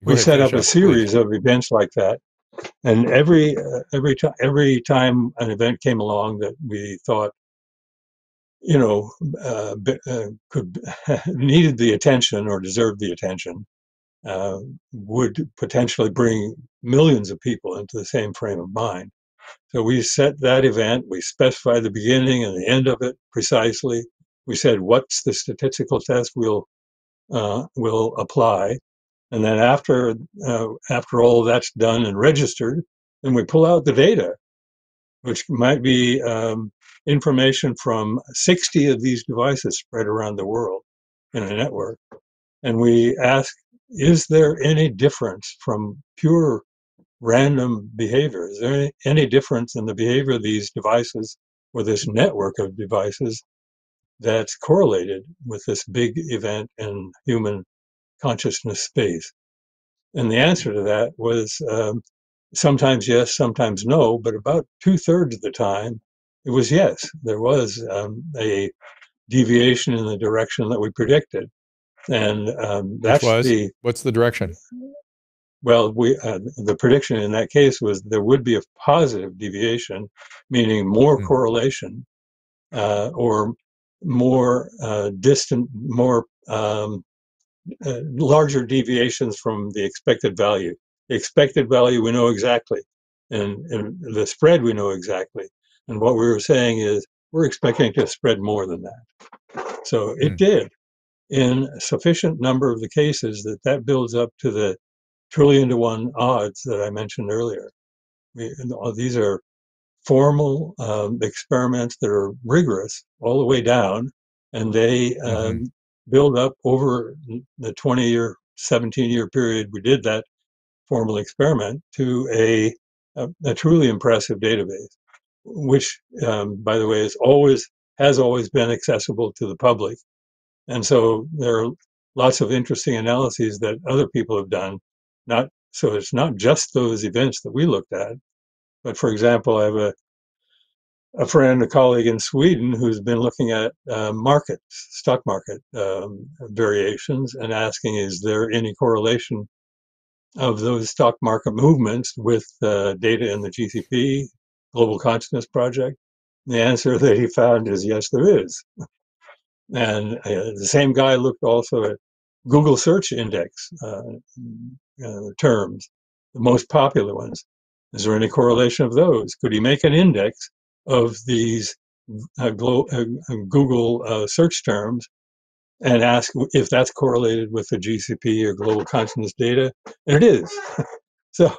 we ahead, set up a please. series of events like that, and every uh, every time every time an event came along that we thought, you know, uh, b- uh, could *laughs* needed the attention or deserved the attention, uh, would potentially bring millions of people into the same frame of mind. So we set that event. We specify the beginning and the end of it precisely. We said what's the statistical test we'll uh, will apply, and then after uh, after all that's done and registered, then we pull out the data, which might be um, information from 60 of these devices spread around the world in a network, and we ask, is there any difference from pure random behavior? Is there any, any difference in the behavior of these devices or this network of devices that's correlated with this big event in human consciousness space? And the answer to that was um, sometimes yes, sometimes no, but about two thirds of the time it was yes. There was um, a deviation in the direction that we predicted. And um, that's was? the What's the direction? Well, we uh, the prediction in that case was there would be a positive deviation, meaning more Hmm. correlation uh, or more uh, distant, more um, uh, larger deviations from the expected value. The expected value we know exactly, and, and the spread we know exactly. And what we were saying is we're expecting to spread more than that. So it Hmm. did in a sufficient number of the cases that that builds up to the trillion to one odds that I mentioned earlier. We, and all these are formal um, experiments that are rigorous all the way down, and they um, build up over the 20 year, 17 year period we did that formal experiment to a, a, a truly impressive database, which, um, by the way, is always has always been accessible to the public. And so there are lots of interesting analyses that other people have done. Not so it's not just those events that we looked at, but for example, I have a a friend, a colleague in Sweden who's been looking at uh, markets, stock market um, variations, and asking, is there any correlation of those stock market movements with uh, data in the GCP Global Consciousness Project? The answer that he found is yes, there is. And uh, the same guy looked also at Google search index uh, uh, terms, the most popular ones. Is there any correlation of those? Could he make an index of these uh, glo- uh, Google uh, search terms and ask if that's correlated with the GCP or global consciousness data? And it is. *laughs* so,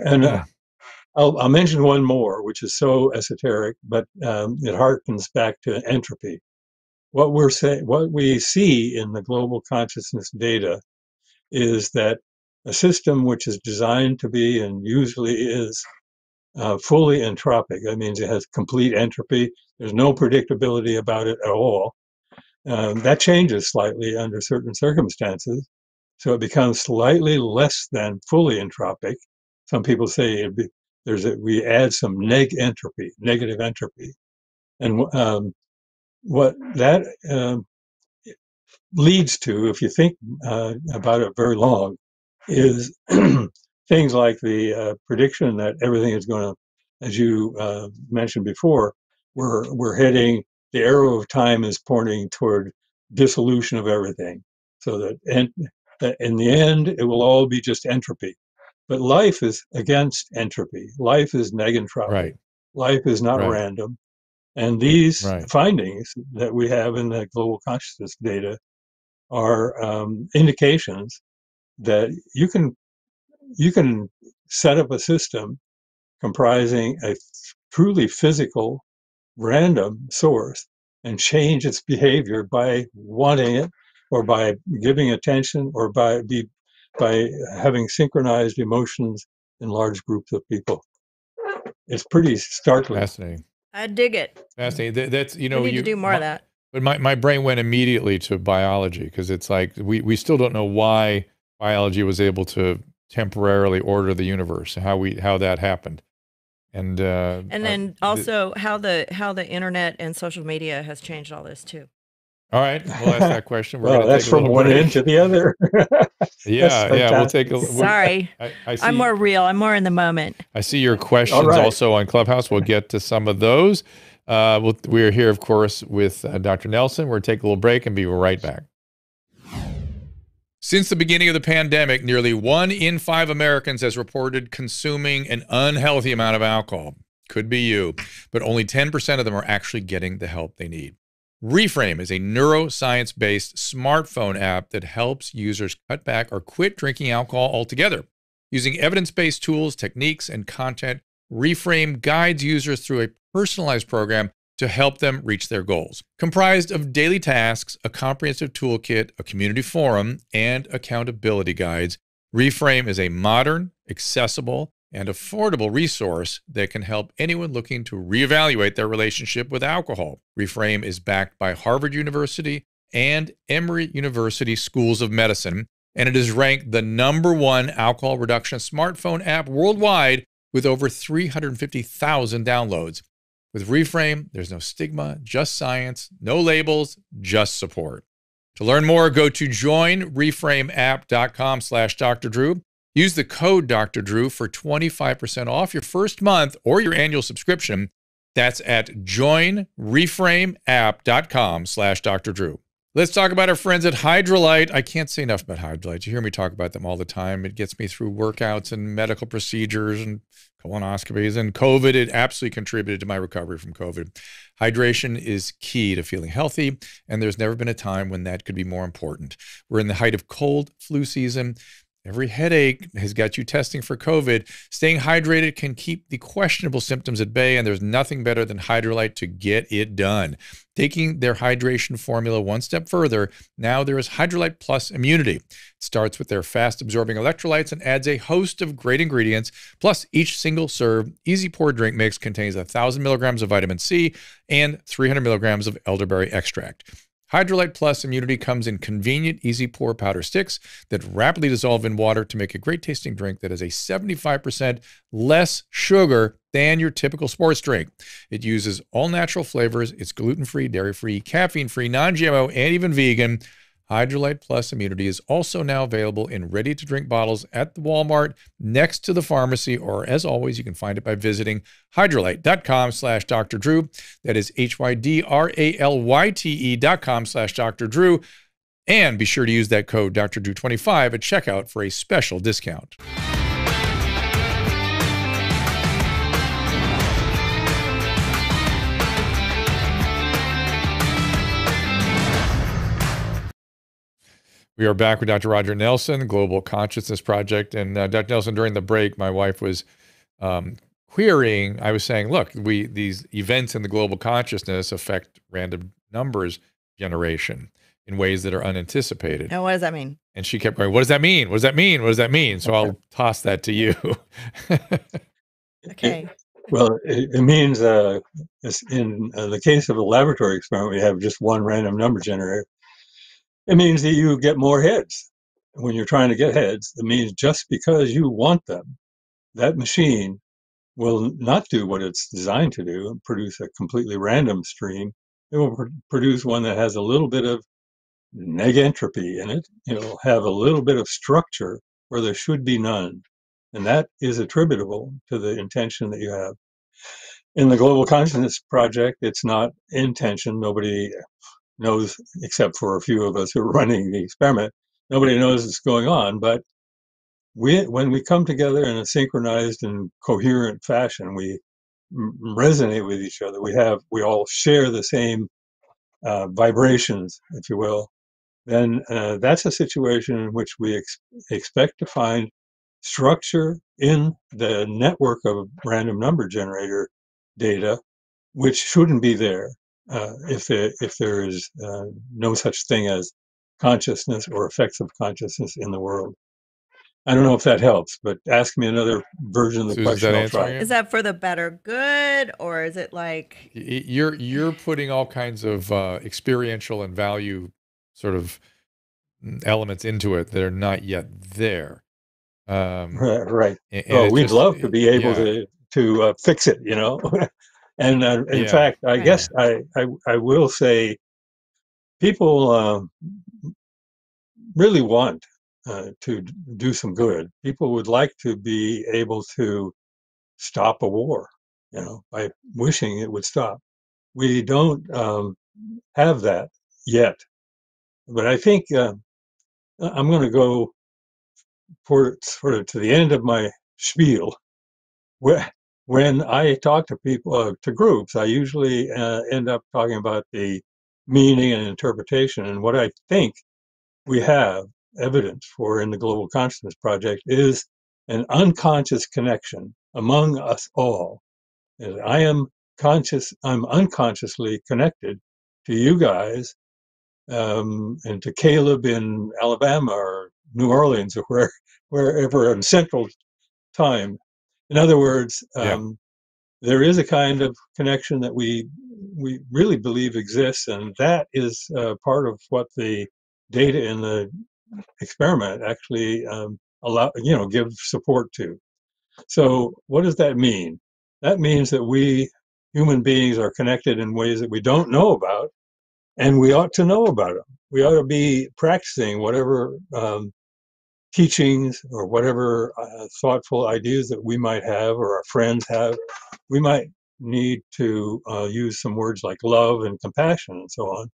and uh, I'll, I'll mention one more, which is so esoteric, but um, it harkens back to entropy. What we're saying, what we see in the global consciousness data is that a system which is designed to be and usually is uh, fully entropic. That means it has complete entropy. There's no predictability about it at all. Um, that changes slightly under certain circumstances. So it becomes slightly less than fully entropic. Some people say be, there's a, we add some neg entropy, negative entropy. And um, what that um, leads to, if you think uh, about it very long, is *clears throat* things like the uh, prediction that everything is going to, as you uh, mentioned before, we're we're heading. The arrow of time is pointing toward dissolution of everything, so that and in the end it will all be just entropy. But life is against entropy. Life is negentropic. Right. Life is not Right. random. And these Right. findings that we have in the global consciousness data are um, indications that you can you can set up a system comprising a truly physical random source and change its behavior by wanting it or by giving attention or by be by having synchronized emotions in large groups of people it's pretty startling Fascinating. I dig it. Fascinating. Th- That's you know we need you to do more my- of that. But my, my brain went immediately to biology because it's like we, we still don't know why biology was able to temporarily order the universe, how we how that happened. And uh, And then th- also how the how the internet and social media has changed all this too. All right, we'll ask that question. We're *laughs* well that's from one break. end to the other *laughs* Yeah, yeah, we'll take a. we'll- Sorry. I, I see, I'm more real. I'm more in the moment. I see your questions right. also on Clubhouse. We'll get to some of those. Uh, we'll, we're here, of course, with uh, Dr. Nelson. We're take a little break and be right back. Since the beginning of the pandemic, nearly one in five Americans has reported consuming an unhealthy amount of alcohol. Could be you, but only 10% of them are actually getting the help they need. Reframe is a neuroscience based smartphone app that helps users cut back or quit drinking alcohol altogether. Using evidence based tools, techniques, and content, Reframe guides users through a personalized program to help them reach their goals. Comprised of daily tasks, a comprehensive toolkit, a community forum, and accountability guides, Reframe is a modern, accessible, and affordable resource that can help anyone looking to reevaluate their relationship with alcohol. Reframe is backed by Harvard University and Emory University Schools of Medicine, and it is ranked the number one alcohol reduction smartphone app worldwide with over 350,000 downloads. With Reframe, there's no stigma, just science, no labels, just support. To learn more, go to joinreframeapp.com slash Dr. Drew. Use the code Dr. Drew for 25% off your first month or your annual subscription. That's at joinreframeapp.com slash Dr. Drew. Let's talk about our friends at Hydralyte. I can't say enough about Hydralyte. You hear me talk about them all the time. It gets me through workouts and medical procedures and colonoscopies and COVID. It absolutely contributed to my recovery from COVID. Hydration is key to feeling healthy, and there's never been a time when that could be more important. We're in the height of cold flu season. Every headache has got you testing for COVID. Staying hydrated can keep the questionable symptoms at bay, and there's nothing better than Hydralyte to get it done. Taking their hydration formula one step further, now there is Hydralyte Plus Immunity. It starts with their fast absorbing electrolytes and adds a host of great ingredients. Plus, each single serve, easy pour drink mix contains 1,000 milligrams of vitamin C and 300 milligrams of elderberry extract. Hydralyte Plus Immunity comes in convenient, easy pour powder sticks that rapidly dissolve in water to make a great tasting drink that has a 75% less sugar than your typical sports drink. It uses all natural flavors, it's gluten free, dairy free, caffeine free, non GMO, and even vegan. Hydralyte Plus Immunity is also now available in ready to drink bottles at the Walmart next to the pharmacy, or as always, you can find it by visiting hydralyte.com slash Dr. Drew. That is H Y D R A L Y T E dot com slash Dr. Drew. And be sure to use that code Dr. Drew 25 at checkout for a special discount. We are back with Dr. Roger Nelson, Global Consciousness Project. And uh, Dr. Nelson, during the break, my wife was um, querying. I was saying, look, we these events in the global consciousness affect random numbers generation in ways that are unanticipated. Now, what does that mean? And she kept going, What does that mean? What does that mean? What does that mean? So I'll toss that to you. Okay. Well, it, it means uh, in uh, the case of a laboratory experiment, we have just one random number generator. It means that you get more heads. When you're trying to get heads, it means just because you want them, that machine will not do what it's designed to do and produce a completely random stream. it will pr- produce one that has a little bit of negentropy in it. It'll have a little bit of structure where there should be none. And that is attributable to the intention that you have. In the Global Consciousness Project, it's not intention. Nobody knows, except for a few of us who are *laughs* running the experiment, nobody knows what's going on. But we, when we come together in a synchronized and coherent fashion, we resonate with each other. We have, we all share the same uh, vibrations, if you will. Then uh, that's a situation in which we ex- expect to find structure in the network of random number generator data, which shouldn't be there uh, if there if there is uh, no such thing as consciousness or effects of consciousness in the world. I don't know if that helps, but ask me another version of the Susan, is question. that I'll try. it? Is that for the better good, or is it like You're you're putting all kinds of uh, experiential and value sort of mm, elements into it that are not yet there. Um, Right. *laughs* right. a- and Oh, we'd just- love to be able yeah. to to uh, fix it, you know. *laughs* and uh, in Yeah. fact, I Right. guess I, I I will say, people uh, really want uh, to do some good. People would like to be able to stop a war, you know, by wishing it would stop. We don't um, have that yet, but I think uh, I'm going to go for sort of to the end of my spiel. Wh- When I talk to people, uh, to groups, I usually uh, end up talking about the meaning and interpretation. And what I think we have evidence for in the Global Consciousness Project is an unconscious connection among us all. And I am conscious, I'm unconsciously connected to you guys um, and to Kaleb in Alabama or New Orleans or where, wherever in Central Time. In other words, Yeah. um, there is a kind of connection that we we really believe exists, and that is uh, part of what the data in the experiment actually um, allow you know give support to. So, what does that mean? That means that we human beings are connected in ways that we don't know about, and we ought to know about them. We ought to be practicing whatever um, teachings or whatever uh, thoughtful ideas that we might have or our friends have. We might need to uh, use some words like love and compassion and so on,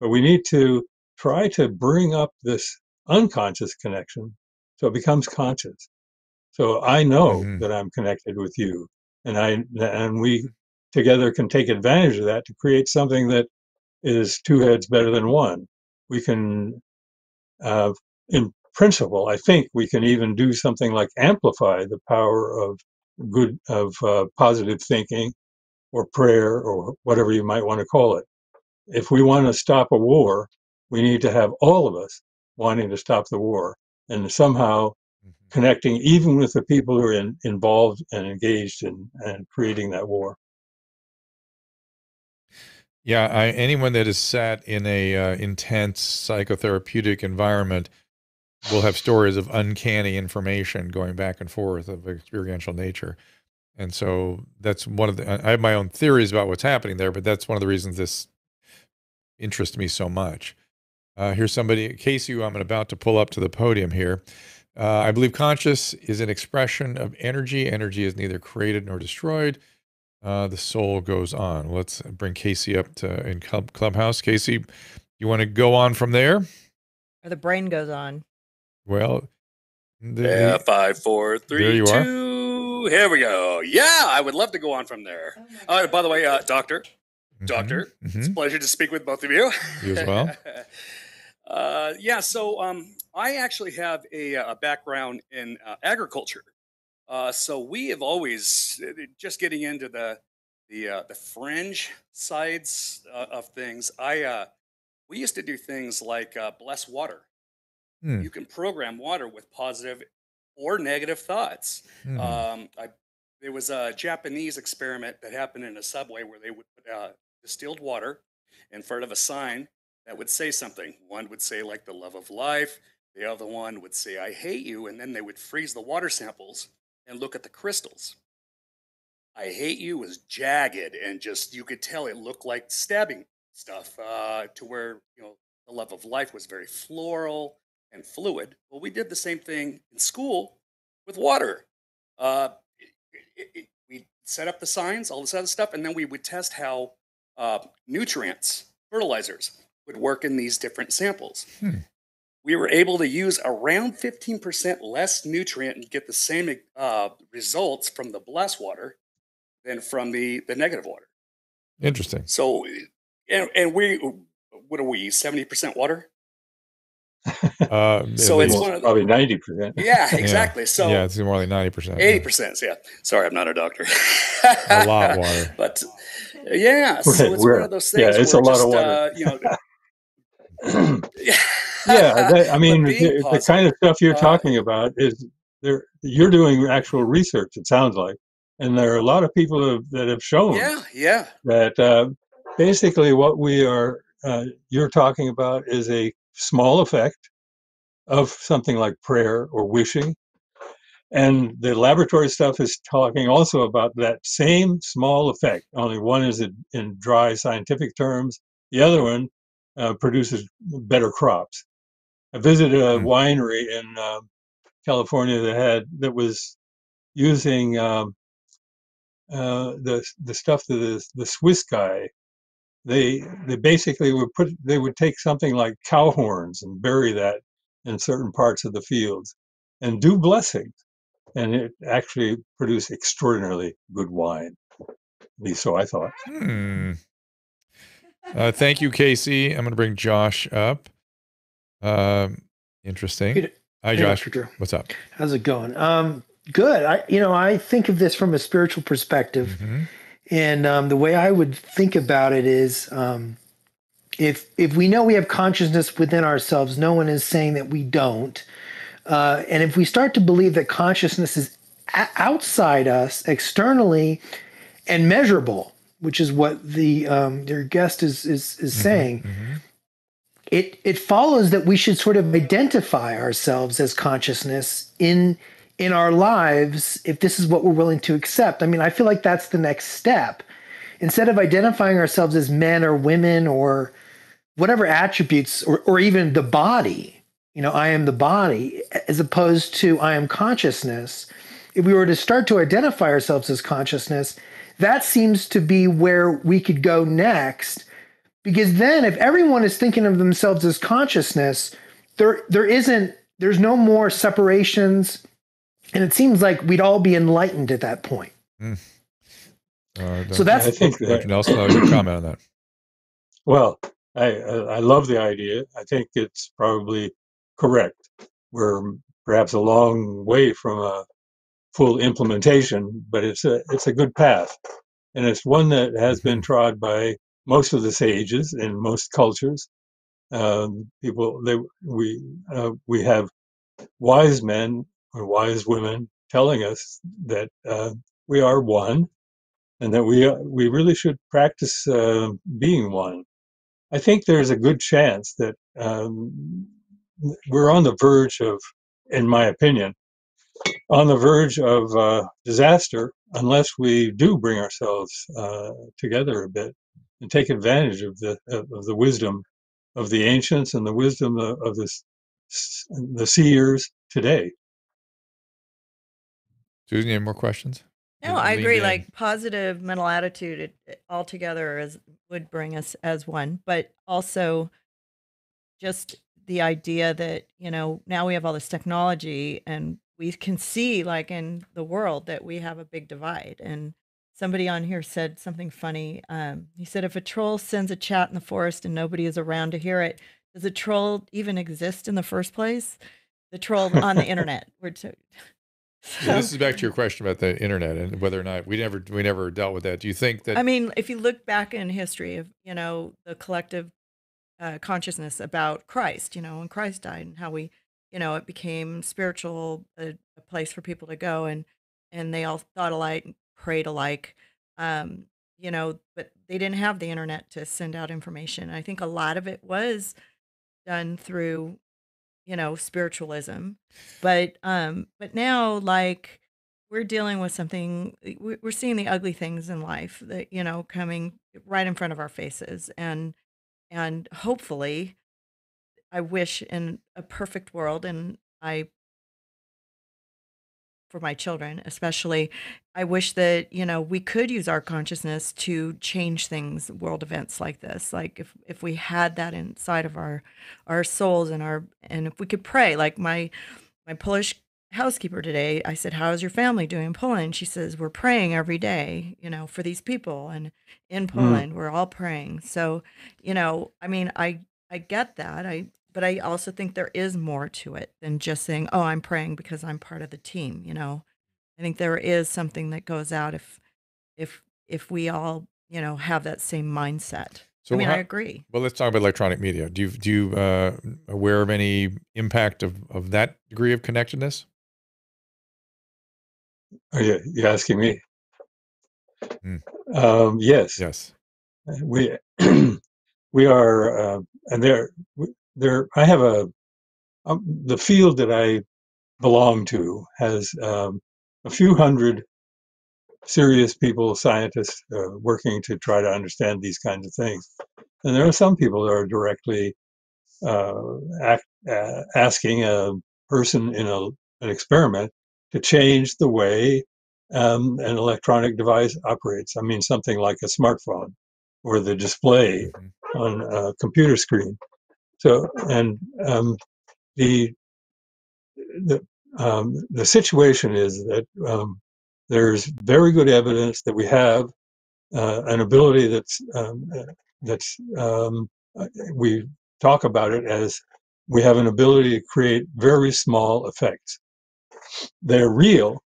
but we need to try to bring up this unconscious connection so it becomes conscious. So I know Mhm. that I'm connected with you, and I and we together can take advantage of that to create something that is two heads better than one. We can, uh, in principle, I think we can even do something like amplify the power of good of uh, positive thinking or prayer or whatever you might want to call it. If we want to stop a war, we need to have all of us wanting to stop the war and somehow Mhm. connecting even with the people who are in, involved and engaged in and creating that war. Yeah, I, anyone that has sat in a uh, intense psychotherapeutic environment will have stories of uncanny information going back and forth of experiential nature. And so that's one of the I have my own theories about what's happening there, but that's one of the reasons this interests me so much. Uh, here's somebody, Casey, who I'm about to pull up to the podium here. Uh, I believe conscious is an expression of energy. Energy is neither created nor destroyed. Uh, the soul goes on. Let's bring Casey up to in club, Clubhouse. Casey, you want to go on from there? or the brain goes on? Well, the, Yeah, the- five, four, There three, you are. Here we go. Yeah, I would love to go on from there. Uh, by the way, uh, doctor, Mhm, doctor, mhm. it's a pleasure to speak with both of you. You as well. *laughs* uh, yeah, so um, I actually have a, a background in uh, agriculture. Uh, so we have always uh, just getting into the the uh, the fringe sides uh, of things. I uh, we used to do things like uh, bless water. Hmm. You can program water with positive or negative thoughts. Hmm. Um, I, there was a Japanese experiment that happened in a subway where they would put uh, distilled water in front of a sign that would say something. One would say, like, the love of life. The other one would say, I hate you. And then they would freeze the water samples and look at the crystals. I hate you was jagged and just, you could tell it looked like stabbing stuff uh, to where you know the love of life was very floral and fluid. Well, we did the same thing in school with water. Uh, it, it, we set up the signs, all this other stuff, and then we would test how uh, nutrients, fertilizers, would work in these different samples. Hmm. We were able to use around 15% less nutrient and get the same uh, results from the blessed water than from the, the negative water. Interesting. So, and, and we, what are we, 70% water? *laughs* Uh, So it's one of the- Probably ninety percent. *laughs* Yeah, exactly. So yeah, it's more like ninety percent. Eighty percent, yeah. Sorry, I'm not a doctor. A lot of water. *laughs* but yeah, so Right, it's one of those things. yeah, it's a lot just, of water. Uh, you know, yeah, that, I mean, being the, the kind of stuff you're uh, talking about is there. You're doing actual research. It sounds like, and there are a lot of people that have, that have shown yeah, yeah, that uh, basically what we are uh, you're talking about is a small effect of something like prayer or wishing and the laboratory stuff is talking also about that same small effect only one is in, in dry scientific terms the other one uh, produces better crops i visited a Hmm. winery in uh, california that had that was using um, uh, the the stuff that is the Swiss guy. They they basically would put they would take something like cow horns and bury that in certain parts of the fields and do blessings, and it actually produced extraordinarily good wine. At least so I thought. Hmm. Uh, thank you, Casey. I'm going to bring Josh up. Um, interesting. Peter- Hi, Josh. Dr. Drew. What's up? How's it going? Um, good. I, you know, I think of this from a spiritual perspective, Mhm. And um, the way I would think about it is, um, if if we know we have consciousness within ourselves, no one is saying that we don't. Uh, and if we start to believe that consciousness is a- outside us, externally, and measurable, which is what the um, your guest is is is saying, Mhm. it it follows that we should sort of identify ourselves as consciousness in in our lives if this is what we're willing to accept. I mean, I feel like that's the next step. Instead of identifying ourselves as men or women or whatever attributes or or even the body, you know, I am the body as opposed to I am consciousness. If we were to start to identify ourselves as consciousness, that seems to be where we could go next because then if everyone is thinking of themselves as consciousness there there isn't there's no more separations and it seems like we'd all be enlightened at that point Uh, so that's I think Dr. that Nelson, how your comment on that? Well, I I I love the idea. I think it's probably correct. We're perhaps a long way from a full implementation, but it's a it's a good path, and it's one that has been trod by most of the sages in most cultures. Um, people, they we uh, we have wise men or wise women telling us that uh, we are one, and that we uh, we really should practice uh, being one. I think there's a good chance that um, we're on the verge of, in my opinion, on the verge of uh, disaster unless we do bring ourselves uh, together a bit and take advantage of the of the wisdom of the ancients and the wisdom of, of the the seers today. Susan, have more questions? No, I agree. in. Like positive mental attitude it, it altogether is would bring us as one, but also just the idea that you know now we have all this technology and we can see like in the world that we have a big divide. And somebody on here said something funny. Um, he said, if a troll sends a chat in the forest and nobody is around to hear it, does a troll even exist in the first place? The troll on the *laughs* internet. We're Yeah, this is back to your question about the internet and whether or not we never we never dealt with that. Do you think that I mean, if you look back in history of, you know, the collective uh, consciousness about Christ, you know, when Christ died and how we, you know, it became spiritual, a, a place for people to go and, and they all thought alike, and prayed alike, um, you know, but they didn't have the internet to send out information. I think a lot of it was done through, you know, spiritualism, but, um, but now like, we're dealing with something we- we're seeing the ugly things in life that you know coming right in front of our faces. And and hopefully, I wish in a perfect world, and I for my children especially i wish that you know we could use our consciousness to change things world events like this. Like if if we had that inside of our our souls and our and if we could pray. Like my my polish housekeeper today i said how's your family doing in poland? She says we're praying every day you know for these people and in Mm. poland. We're all praying. So you know i mean i i get that. I but I also think there is more to it than just saying, "Oh, I'm praying because I'm part of the team." You know, I think there is something that goes out if if if we all you know have that same mindset. So I mean, how- I agree. Well, let's talk about electronic media. Do you do you uh, aware of any impact of of that degree of connectedness? Are you, you asking me? Hmm. Um, yes. Yes. we *clears throat* we are uh, and there there i have a um, the field that i belong to has um, a few hundred serious people scientists uh, working to try to understand these kinds of things and there are some people that are directly uh, act, uh, asking a person in a, an experiment to change the way um, an electronic device operates i mean something like a smartphone or the display Mhm. on a computer screen. So, and um, the the um, the situation is that um, there's very good evidence that we have uh, an ability that's um, that's um, uh, we talk about it as we have an ability to create very small effects. They're real,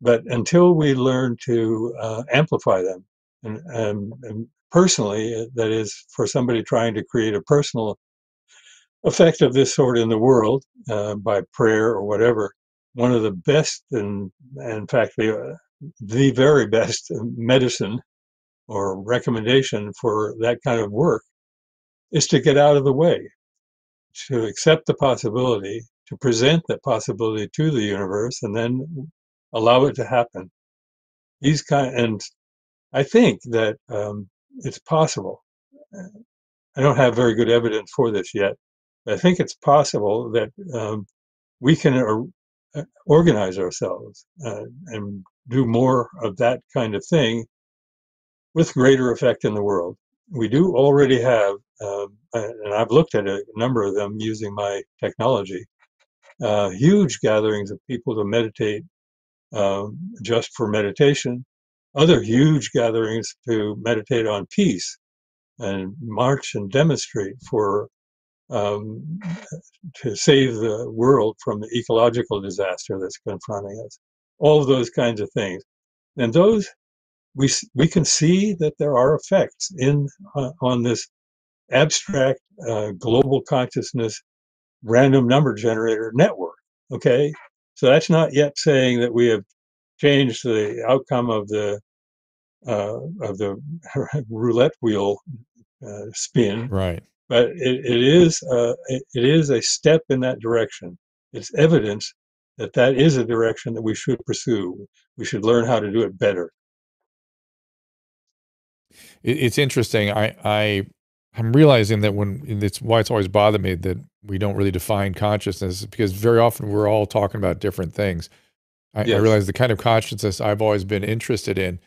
but until we learn to uh, amplify them, and, and, and personally, uh, that is for somebody trying to create a personal effect of this sort in the world uh, by prayer or whatever, one of the best and, and in fact, the, uh, the very best medicine or recommendation for that kind of work is to get out of the way, to accept the possibility, to present that possibility to the universe, and then allow it to happen. These kind, and I think that um, it's possible. I don't have very good evidence for this yet. I think it's possible that um, we can uh, organize ourselves uh, and do more of that kind of thing with greater effect in the world. We do already have, um, and I've looked at a number of them using my technology, uh, huge gatherings of people to meditate um, just for meditation, other huge gatherings to meditate on peace and march and demonstrate for um, to save the world from the ecological disaster that's confronting us. All of those kinds of things, and those we we can see that there are effects in uh, on this abstract uh, global consciousness random number generator network. Okay, so that's not yet saying that we have changed the outcome of the uh, of the *laughs* roulette wheel uh, spin, Right. But it, it is uh, it, it is a step in that direction. It's evidence that that is a direction that we should pursue. We should learn how to do it better. It's interesting. I I I'm realizing that when it's why it's always bothered me that we don't really define consciousness because very often we're all talking about different things. I, I realize the kind of consciousness I've always been interested in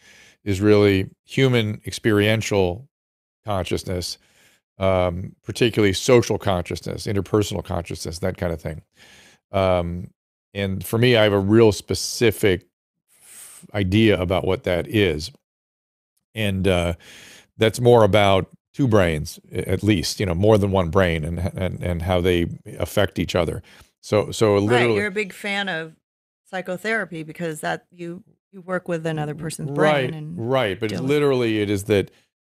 is really human experiential consciousness, um, particularly social consciousness, interpersonal consciousness, that kind of thing. Um, and for me, I have a real specific idea about what that is, and uh, that's more about two brains, at least, you know, more than one brain, and and and how they affect each other. So so Right, you're a big fan of psychotherapy because that you you work with another person's right brain and right but literally it is that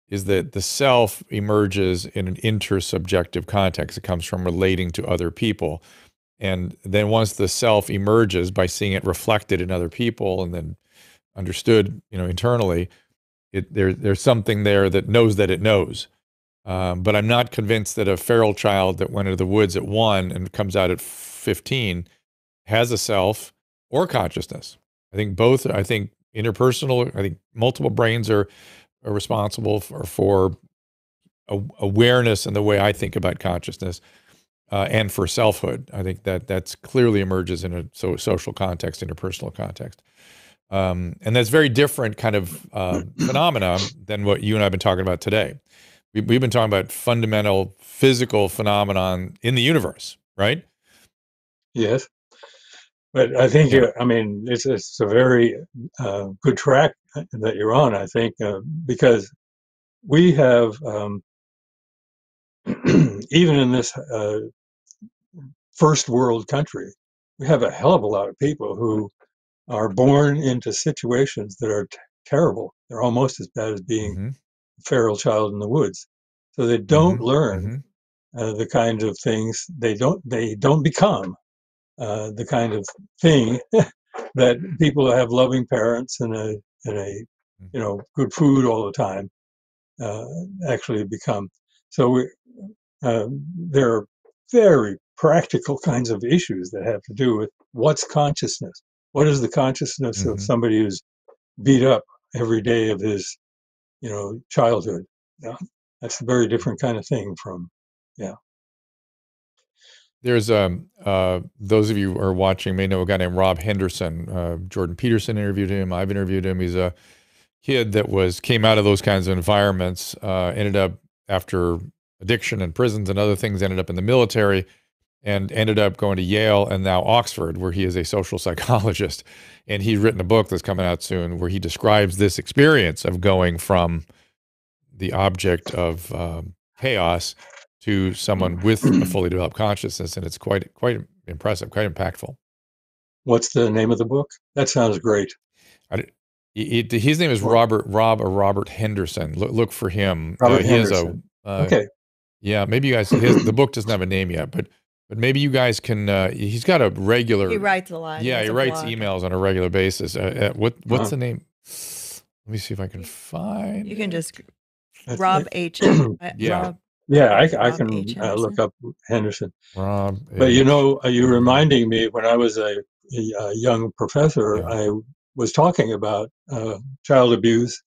is that the self emerges in an intersubjective context it comes from relating to other people and then once the self emerges by seeing it reflected in other people and then understood you know internally it there there's something there that knows that it knows um, but i'm not convinced that a feral child that went into the woods at one and comes out at 15 has a self or consciousness I think both. I think interpersonal. I think multiple brains are, are responsible for, for awareness and the way I think about consciousness. Uh, and for selfhood, I think that that's clearly emerges in a so social context, interpersonal context. Um, and that's very different kind of uh, *clears throat* phenomena than what you and I've been talking about today. We, we've been talking about fundamental physical phenomenon in the universe, right? Yes, but I think. I mean it's it's a very uh, good track that you're on. I think uh, because we have um, *clears throat* even in this uh, first world country, we have a hell of a lot of people who are born into situations that are t- terrible. They're almost as bad as being mm-hmm. a feral child in the woods. So they don't mm-hmm. learn mm-hmm. uh, the kind of things they don't they don't become uh, the kind of thing *laughs* that people who have loving parents and a and a mm. you know good food all the time uh, actually become. So we, uh, there are very practical kinds of issues that have to do with what's consciousness what is the consciousness mm-hmm. of somebody who's beat up every day of his you know childhood yeah that's a very different kind of thing from yeah there's um uh those of you who are watching may know a guy named rob henderson. Uh, jordan peterson interviewed him. I've interviewed him. He's a kid that was came out of those kinds of environments uh ended up after addiction and prisons and other things ended up in the military and ended up going to Yale and now Oxford, where he is a social *laughs* psychologist. And he's written a book that's coming out soon where he describes this experience of going from the object of um, chaos to someone with a *clears throat* fully developed consciousness. And it's quite, quite impressive, quite impactful. What's the name of the book? That sounds great. I, it, his name is Robert Rob or Robert Henderson. Look, look for him. Robert uh, Henderson. A, uh, okay. Yeah, maybe you guys. His, the book doesn't have a name yet, but but maybe you guys can. Uh, he's got a regular. He writes a lot. Yeah, he, he writes blog. emails on a regular basis. Uh, uh, what What's huh. the name? Let me see if I can find. You can just Rob H. Uh, *clears throat* yeah. Rob, yeah, I, I can uh, look up Henderson. Rob, but you know, uh, you're reminding me when I was a, a young professor, yeah. I was talking about child abuse,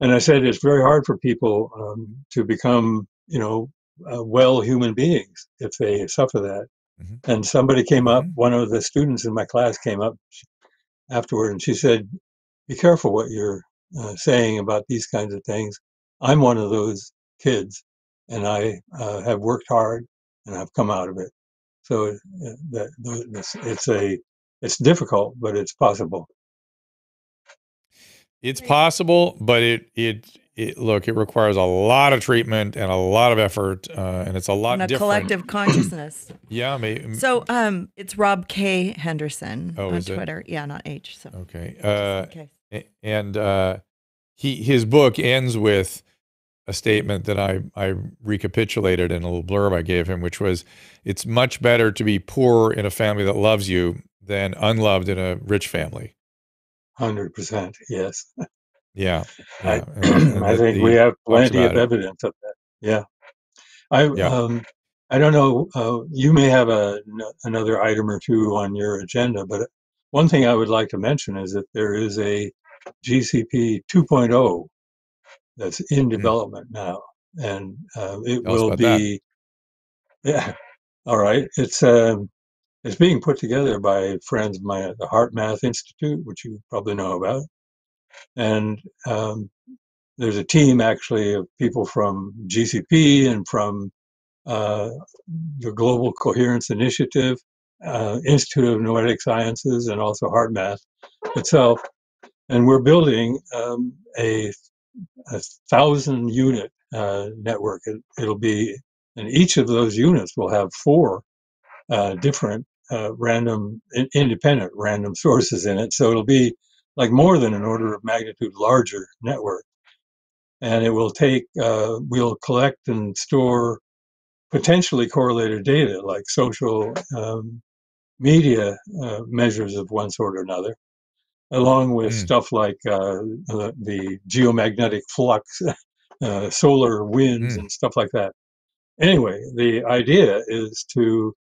and I said it's very hard for people um, to become, you know, uh, well human beings if they suffer that. Mm-hmm. And somebody came up, mm-hmm. one of the students in my class came up afterward and she said, Be careful what you're uh, saying about these kinds of things. I'm one of those kids and I uh, have worked hard and I've come out of it. So uh, that it's a it's difficult, but it's possible. It's possible, but it it it, look, it requires a lot of treatment and a lot of effort, uh, and it's a lot and a different. collective consciousness. *clears throat* yeah, maybe. So, um, it's Rob K Henderson oh, on Twitter. It? Yeah, not H. So okay. Uh, and uh, he his book ends with a statement that I I recapitulated in a little blurb I gave him, which was, "It's much better to be poor in a family that loves you than unloved in a rich family." Hundred percent, yes. Yeah, yeah. *clears throat* I, and, I think we have plenty of it. evidence of that. Yeah, I yeah. um, I don't know. Uh, you may have a another item or two on your agenda, but one thing I would like to mention is that there is a GCP 2.0 that's in mm. development now, and uh, it Tell will be. That. Yeah, all right. It's um, it's being put together by friends of mine at the HeartMath Institute, which you probably know about. And um, there's a team actually of people from GCP and from uh, the Global Coherence Initiative, uh, Institute of Noetic Sciences, and also HeartMath itself. And we're building um, a, a, thousand unit uh, network. It, will be, and each of those units will have four uh, different uh, random, independent random *laughs* sources in it. So it'll be like more than an order of magnitude larger network. And it will take, uh, we'll collect and store potentially correlated data like social um, media uh, measures of one sort or another, along with mm. stuff like uh, the, the, geomagnetic flux, *laughs* uh, solar winds, mm. and stuff like that. Anyway, the idea is to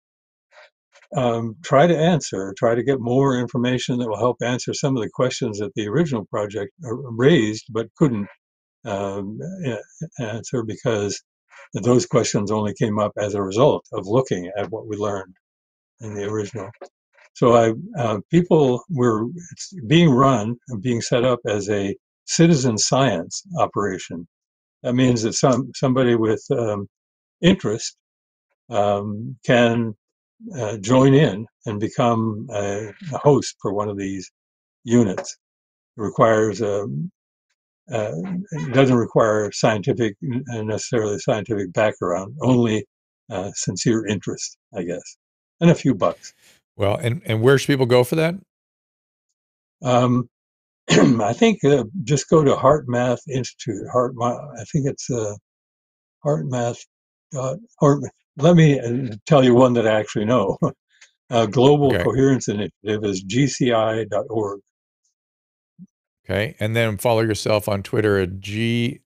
um, try to answer, try to get more information that will help answer some of the questions that the original project uh, raised but couldn't um, answer because those questions only came up as a result of looking at what we learned in the original. So I, uh, people were being run being set up as a citizen science operation. That means that some somebody with um, interest um, can uh, join in and become a, a, host for one of these units. It requires a, um, uh, it doesn't require scientific necessarily scientific background, only uh, sincere interest, I guess, and a few bucks. Well, and and where should people go for that? Um, *clears throat* I think uh, just go to HeartMath Institute. Heart, I think it's uh, HeartMath. Dot, or let me uh, tell you one that I actually know. *laughs* uh, Global okay. Coherence Initiative is gci.org. Okay, and then follow yourself on Twitter at GCPEGO.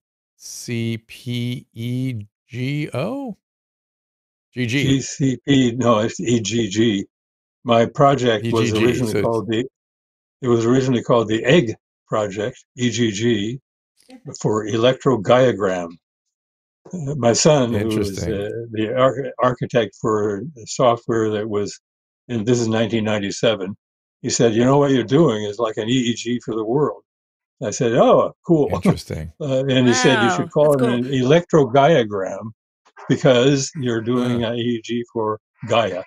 GG. GCP, no, it's EGG. My project EGG, was originally so called the it was originally called the EGG project, EGG, for electrogaiagram. Uh, my son, who was uh, the ar- architect for software that was, and this is 1997, he said, "You know what you're doing is like an EEG for the world." I said, "Oh, cool, interesting." *laughs* uh, and he wow, said, "You should call it cool. an electrogaiagram because you're doing an EEG for Gaia."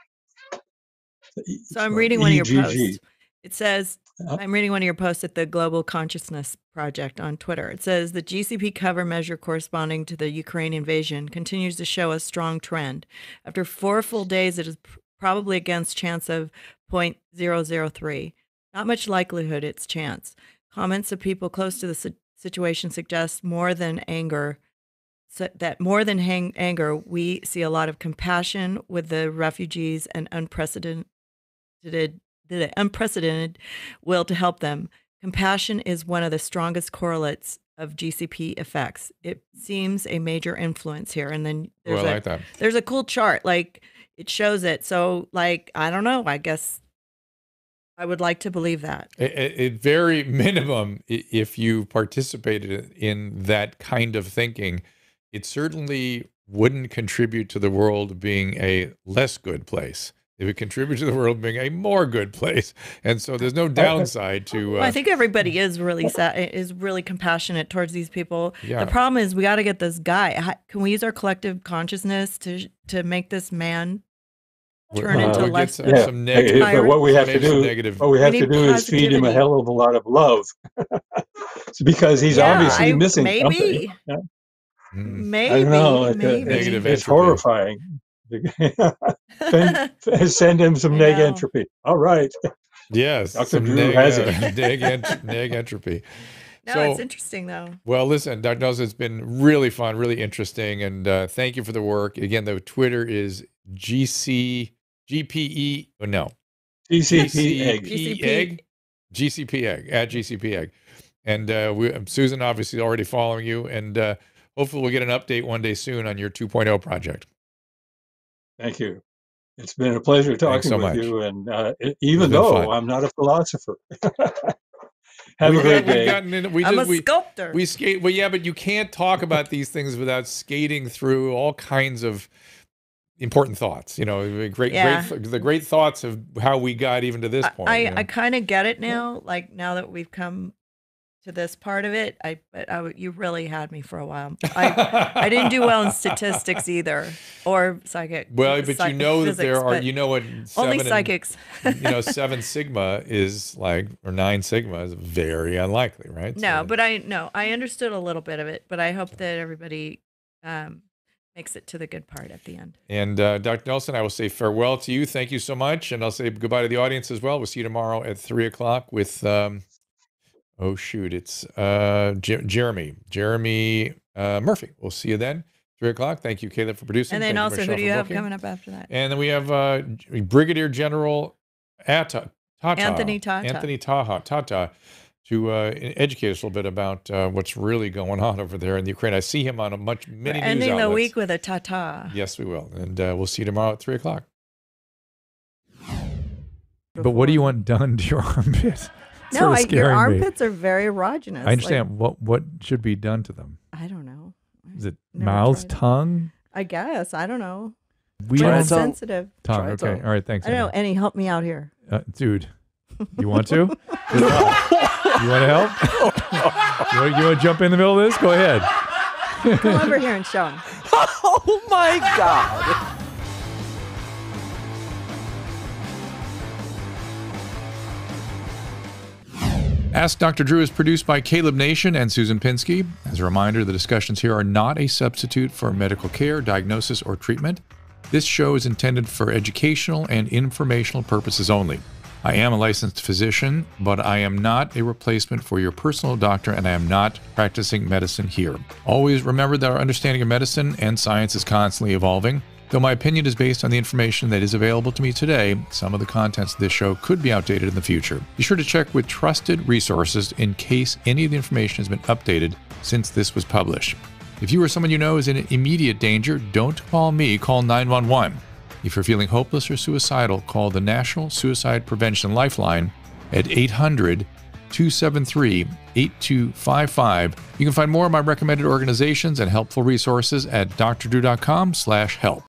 So I'm reading one of your posts. It says, uh, I'm reading one of your posts at the Global Consciousness Project on Twitter. It says the GCP cover measure corresponding to the Ukraine invasion continues to show a strong trend. After four full days, it is probably against chance of 0.003. Not much likelihood it's chance. Comments of people close to the situation suggest more than anger. So that more than hang- anger, we see a lot of compassion with the refugees and unprecedented the unprecedented will to help them. Compassion is one of the strongest correlates of GCP effects. It seems a major influence here. And then oh, there's, well, a, like there's a cool chart, like it shows it. So, like, I don't know, I guess I would like to believe that. At, very *laughs* minimum, if you participated in that kind of thinking, it certainly wouldn't contribute to the world being a less good place it would contribute to the world being a more good place. And so there's no downside to. Uh, well, I think everybody is really sad, is really compassionate towards these people. Yeah. The problem is we got to get this guy. Can we use our collective consciousness to to make this man turn uh, into less some, yeah. some negative? Hey, what we have to do, negative. what we have we to do is feed him a hell of a lot of love, *laughs* because he's yeah, obviously I, missing maybe. something. Yeah. Maybe, I don't know. Maybe. It's, it's horrifying. *laughs* send, *laughs* send him some neg entropy. All right. Yes. Dr. Drew neg, has it. Uh, *laughs* neg, ent- neg entropy. No, so, it's interesting though. Well, listen, Dr. Nelson, it's been really fun, really interesting, and uh, thank you for the work. Again, the Twitter is GC GPE. Oh, no, GCP egg. GCP egg. GCP egg at GCP egg, and uh, we, Susan obviously already following you, and uh, hopefully we'll get an update one day soon on your 2.0 project. Thank you. It's been a pleasure talking so with much. you. And uh, even though fun. I'm not a philosopher, *laughs* have we a great day. In, we I'm just, a sculptor. We, we skate. Well, yeah, but you can't talk about these things without skating through all kinds of important thoughts. You know, great, yeah. great, the great thoughts of how we got even to this point. I, you know? I kind of get it now. Like now that we've come to this part of it. I but I, you really had me for a while. I I didn't do well in *laughs* statistics either or psychic. Well, but you know that there are you know what only psychics. And, you know, *laughs* seven sigma is like or nine sigma is very unlikely, right? No, so, but I no, I understood a little bit of it, but I hope that everybody um, makes it to the good part at the end. And uh, Dr. Nelson, I will say farewell to you. Thank you so much, and I'll say goodbye to the audience as well. We'll see you tomorrow at three o'clock with. Um, Oh shoot, it's uh, J- Jeremy, Jeremy uh, Murphy. We'll see you then. Three o'clock. Thank you, Kaleb, for producing. And then Thank also, who do you have coming up after that? And then we have uh, Brigadier General Atta, Tata, Anthony Tata. Anthony Taha, Tata, to uh, educate us a little bit about uh, what's really going on over there in the Ukraine. I see him on a much many We're ending the week with a Tata. Yes, we will, and uh, we'll see you tomorrow at three o'clock. But what do you want done to your *laughs* armpit? Sort no, of I, your scaring me. armpits are very erogenous. I understand what what should be done to them. I don't know. Is it Never mouth, tongue? I guess I don't know. We But Try tongue. sensitive. tongue. Okay, all right. Thanks. I don't know. Anna. Any help me out here. Uh, dude. You want to? *laughs* you want to help? you, want, you want to jump in the middle of this? Go ahead. Come over here and show him. *laughs* Oh my God. Ask Dr. Drew is produced by Kaleb Nation and Susan Pinsky. As a reminder, the discussions here are not a substitute for medical care, diagnosis, or treatment. This show is intended for educational and informational purposes only. I am a licensed physician, but I am not a replacement for your personal doctor, and I am not practicing medicine here. Always remember that our understanding of medicine and science is constantly evolving. Though my opinion is based on the information that is available to me today, some of the contents of this show could be outdated in the future. Be sure to check with trusted resources in case any of the information has been updated since this was published. If you or someone you know is in immediate danger, don't call me, call 911. If you're feeling hopeless or suicidal, call the National Suicide Prevention Lifeline at 800 273 8255. You can find more of my recommended organizations and helpful resources at drdrew.com slash help.